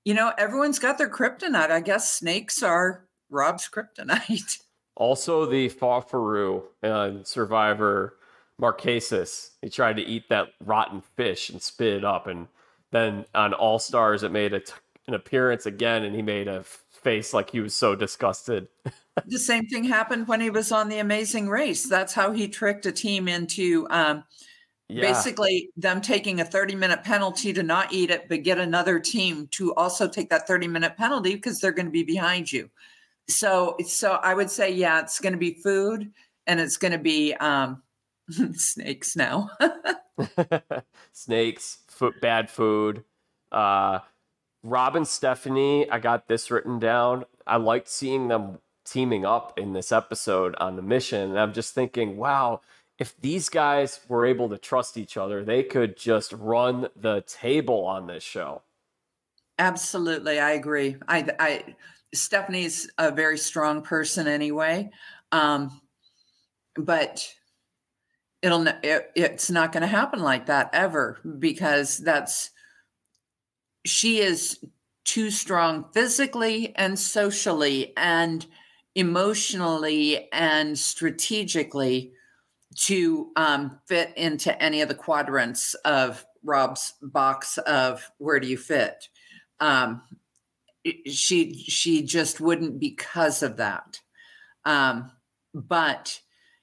you know everyone's got their kryptonite. I guess snakes are Rob's kryptonite. Also, the Fafaru and Survivor Marquesas. He tried to eat that rotten fish and spit it up, and then on All Stars, it made a t- an appearance again and he made a face like he was so disgusted. the same thing happened when he was on the Amazing Race. That's how he tricked a team into um, yeah. basically them taking a 30 minute penalty to not eat it, but get another team to also take that 30 minute penalty because they're going to be behind you. So, so I would say, yeah, it's going to be food and it's going to be um, snakes now. snakes, foot, bad food. Uh, Rob and Stephanie, I got this written down. I liked seeing them teaming up in this episode on the mission. And I'm just thinking, wow, if these guys were able to trust each other, they could just run the table on this show. Absolutely. I agree. I, I, Stephanie's a very strong person anyway. Um, but it'll, it, it's not going to happen like that ever because that's, she is too strong physically and socially and emotionally and strategically to um, fit into any of the quadrants of Rob's box of where do you fit. Um, she she just wouldn't because of that. Um, but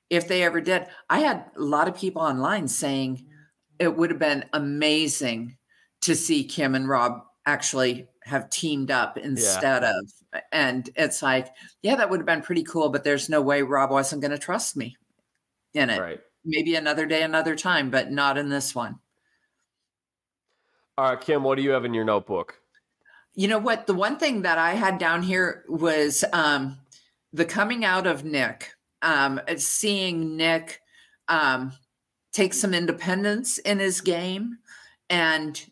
if they ever did, I had a lot of people online saying it would have been amazing to see Kim and Rob actually have teamed up instead yeah. of and it's like yeah that would have been pretty cool but there's no way rob wasn't going to trust me in it. Right. Maybe another day another time but not in this one. All right kim what do you have in your notebook? You know what? The one thing that i had down here was um the coming out of nick um seeing nick um take some independence in his game and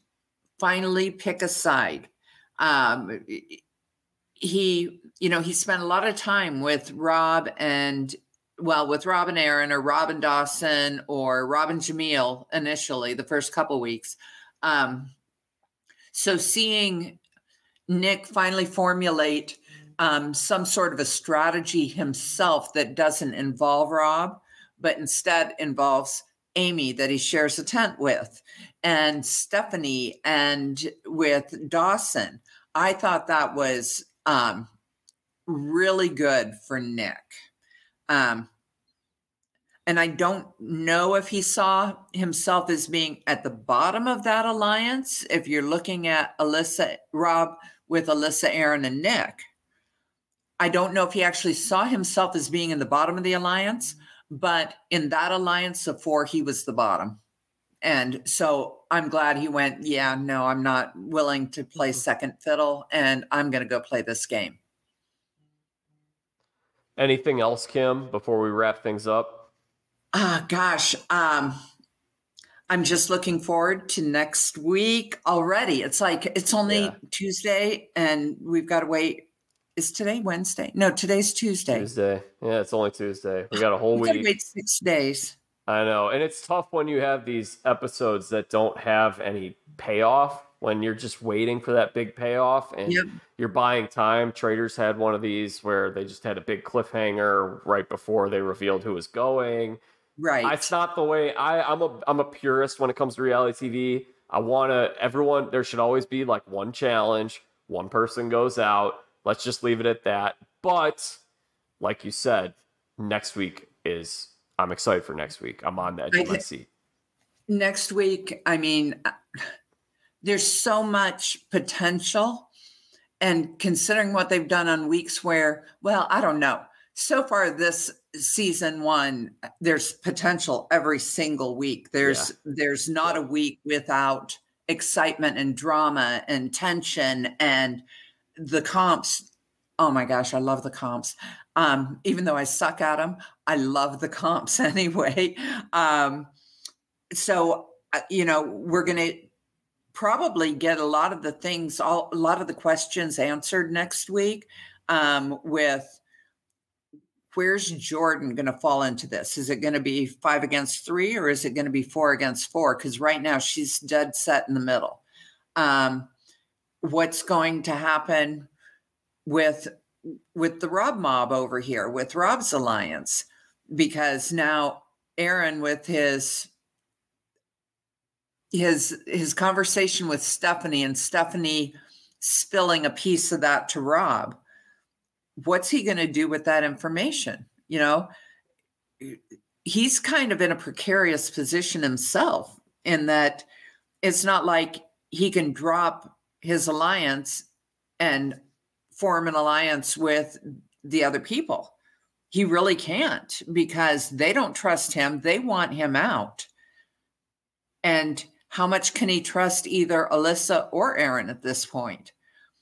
finally pick a side. Um, he, you know, he spent a lot of time with Rob and, well, with Robin Aron or Robin Dawson or Robin Jamil initially, the first couple weeks. Um, so seeing Nick finally formulate um, some sort of a strategy himself that doesn't involve Rob, but instead involves Amy that he shares a tent with and Stephanie and with Dawson. I thought that was um, really good for Nick. Um, and I don't know if he saw himself as being at the bottom of that alliance. If you're looking at Alyssa, Rob with Alyssa, Aron, and Nick, I don't know if he actually saw himself as being in the bottom of the alliance, but in that alliance of four, he was the bottom. And so I'm glad he went, yeah, no, I'm not willing to play mm-hmm. second fiddle and I'm going to go play this game. Anything else, Kim, before we wrap things up? Ah, uh, gosh. Um, I'm just looking forward to next week already. It's like it's only yeah. Tuesday and we've got to wait. Is today Wednesday? No, today's Tuesday. Tuesday. Yeah, it's only Tuesday. We got a whole we week. Wait six days. I know, and it's tough when you have these episodes that don't have any payoff. When you're just waiting for that big payoff and yep. you're buying time. Traitors had one of these where they just had a big cliffhanger right before they revealed who was going Right. It's not the way I, I'm a I'm a purist when it comes to reality TV. I want to everyone there should always be like one challenge, one person goes out. Let's just leave it at that. But like you said, next week is I'm excited for next week. I'm on the edge of my seat. Next week, I mean there's so much potential and considering what they've done on weeks where well, I don't know. So far this season one there's potential every single week. There's yeah. there's not a week without excitement and drama and tension and the comps. Oh my gosh i love the comps. Um, even though i suck at them i love the comps anyway. Um, so uh, you know we're going to probably get a lot of the things all a lot of the questions answered next week um, with where's Jordan going to fall into this? Is it going to be five against three or is it going to be four against four? Because right now she's dead set in the middle. Um, what's going to happen with with the Rob mob over here with Rob's alliance? Because now Aron with his his his conversation with Stephanie and Stephanie spilling a piece of that to Rob what's he going to do with that information? You know, he's kind of in a precarious position himself in that it's not like he can drop his alliance and form an alliance with the other people. He really can't because they don't trust him. They want him out. And how much can he trust either Alyssa or Aron at this point?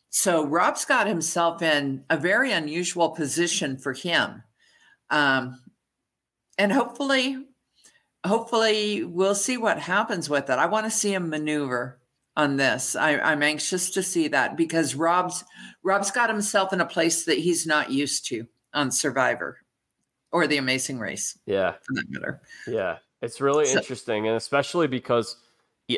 So Rob's got himself in a very unusual position for him. Um, and hopefully, hopefully we'll see what happens with it. I want to see him maneuver on this. I, I'm anxious to see that because Rob's Rob's got himself in a place that he's not used to on Survivor or The Amazing Race. Yeah, for that matter. Yeah, it's really so, interesting, and especially because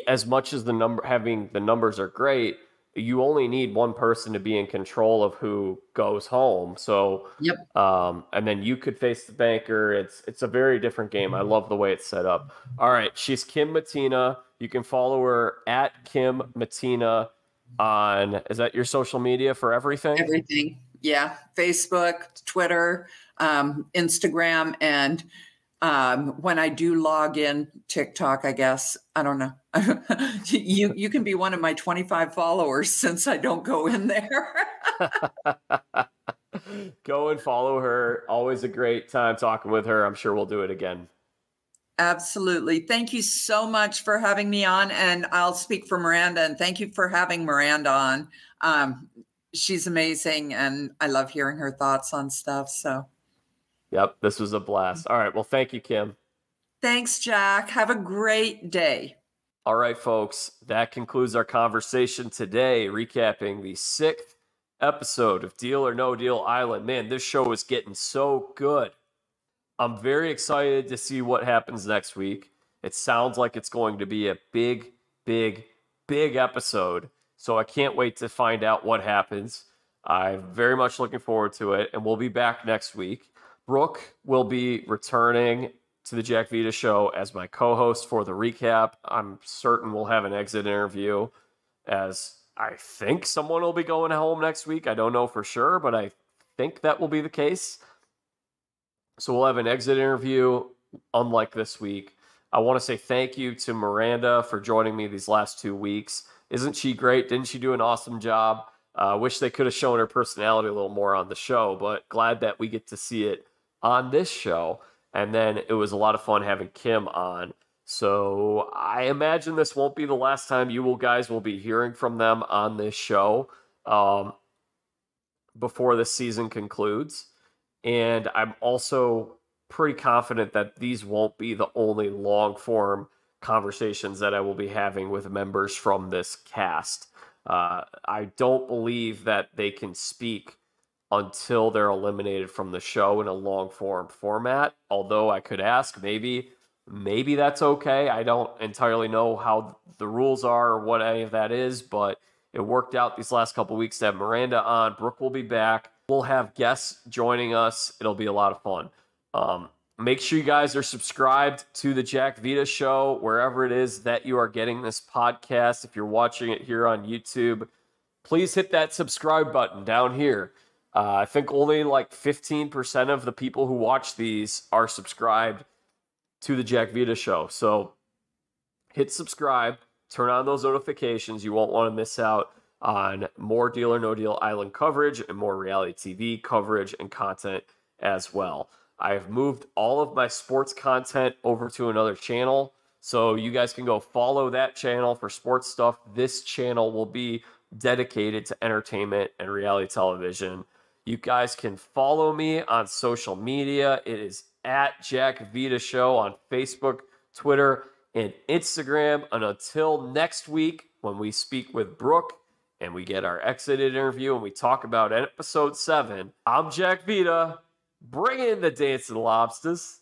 as much as the number having the numbers are great, you only need one person to be in control of who goes home. So, yep. Um, and then you could face the banker. It's it's a very different game. I love the way it's set up. All right, she's Kim Mattina. You can follow her at Kim Mattina on. Is that your social media for everything? Everything. Yeah, Facebook, Twitter, um, Instagram, and um, when I do log in TikTok, I guess I don't know. you you can be one of my 25 followers since I don't go in there. go and follow her. Always a great time talking with her. I'm sure we'll do it again. Absolutely. Thank you so much for having me on. And I'll speak for Miranda. And thank you for having Miranda on. Um, she's amazing. And I love hearing her thoughts on stuff. So Yep, this was a blast. All right, well, thank you, Kim. Thanks, Jack. Have a great day. All right, folks, that concludes our conversation today, recapping the sixth episode of Deal or No Deal Island. Man, this show is getting so good. I'm very excited to see what happens next week. It sounds like it's going to be a big, big, big episode. So I can't wait to find out what happens. I'm very much looking forward to it, and we'll be back next week. Brooke will be returning to the Jack Vita show as my co-host for the recap. I'm certain we'll have an exit interview as I think someone will be going home next week. I don't know for sure, but I think that will be the case. So we'll have an exit interview unlike this week. I want to say thank you to Miranda for joining me these last two weeks. Isn't she great? Didn't she do an awesome job? Uh, wish they could have shown her personality a little more on the show, but glad that we get to see it on this show. And then it was a lot of fun having Kim on. So I imagine this won't be the last time you will guys will be hearing from them on this show um, before the season concludes. And I'm also pretty confident that these won't be the only long form conversations that I will be having with members from this cast. Uh, I don't believe that they can speak until they're eliminated from the show in a long form format. Although I could ask, maybe, maybe that's okay. I don't entirely know how the rules are or what any of that is, but it worked out these last couple weeks to have Miranda on. Brooke will be back. We'll have guests joining us. It'll be a lot of fun. Um, make sure you guys are subscribed to the Jack Vita Show wherever it is that you are getting this podcast. If you're watching it here on YouTube, please hit that subscribe button down here. Uh, I think only like 15% of the people who watch these are subscribed to the Jack Vita Show. So hit subscribe, turn on those notifications. You won't want to miss out on more Deal or No Deal Island coverage and more reality TV coverage and content as well. I have moved all of my sports content over to another channel. So you guys can go follow that channel for sports stuff. This channel will be dedicated to entertainment and reality television. You guys can follow me on social media. It is at Jack Vita Show on Facebook, Twitter, and Instagram. And until next week, when we speak with Brooke and we get our exit interview and we talk about episode seven, I'm Jack Vita. Bring in the dancing lobsters.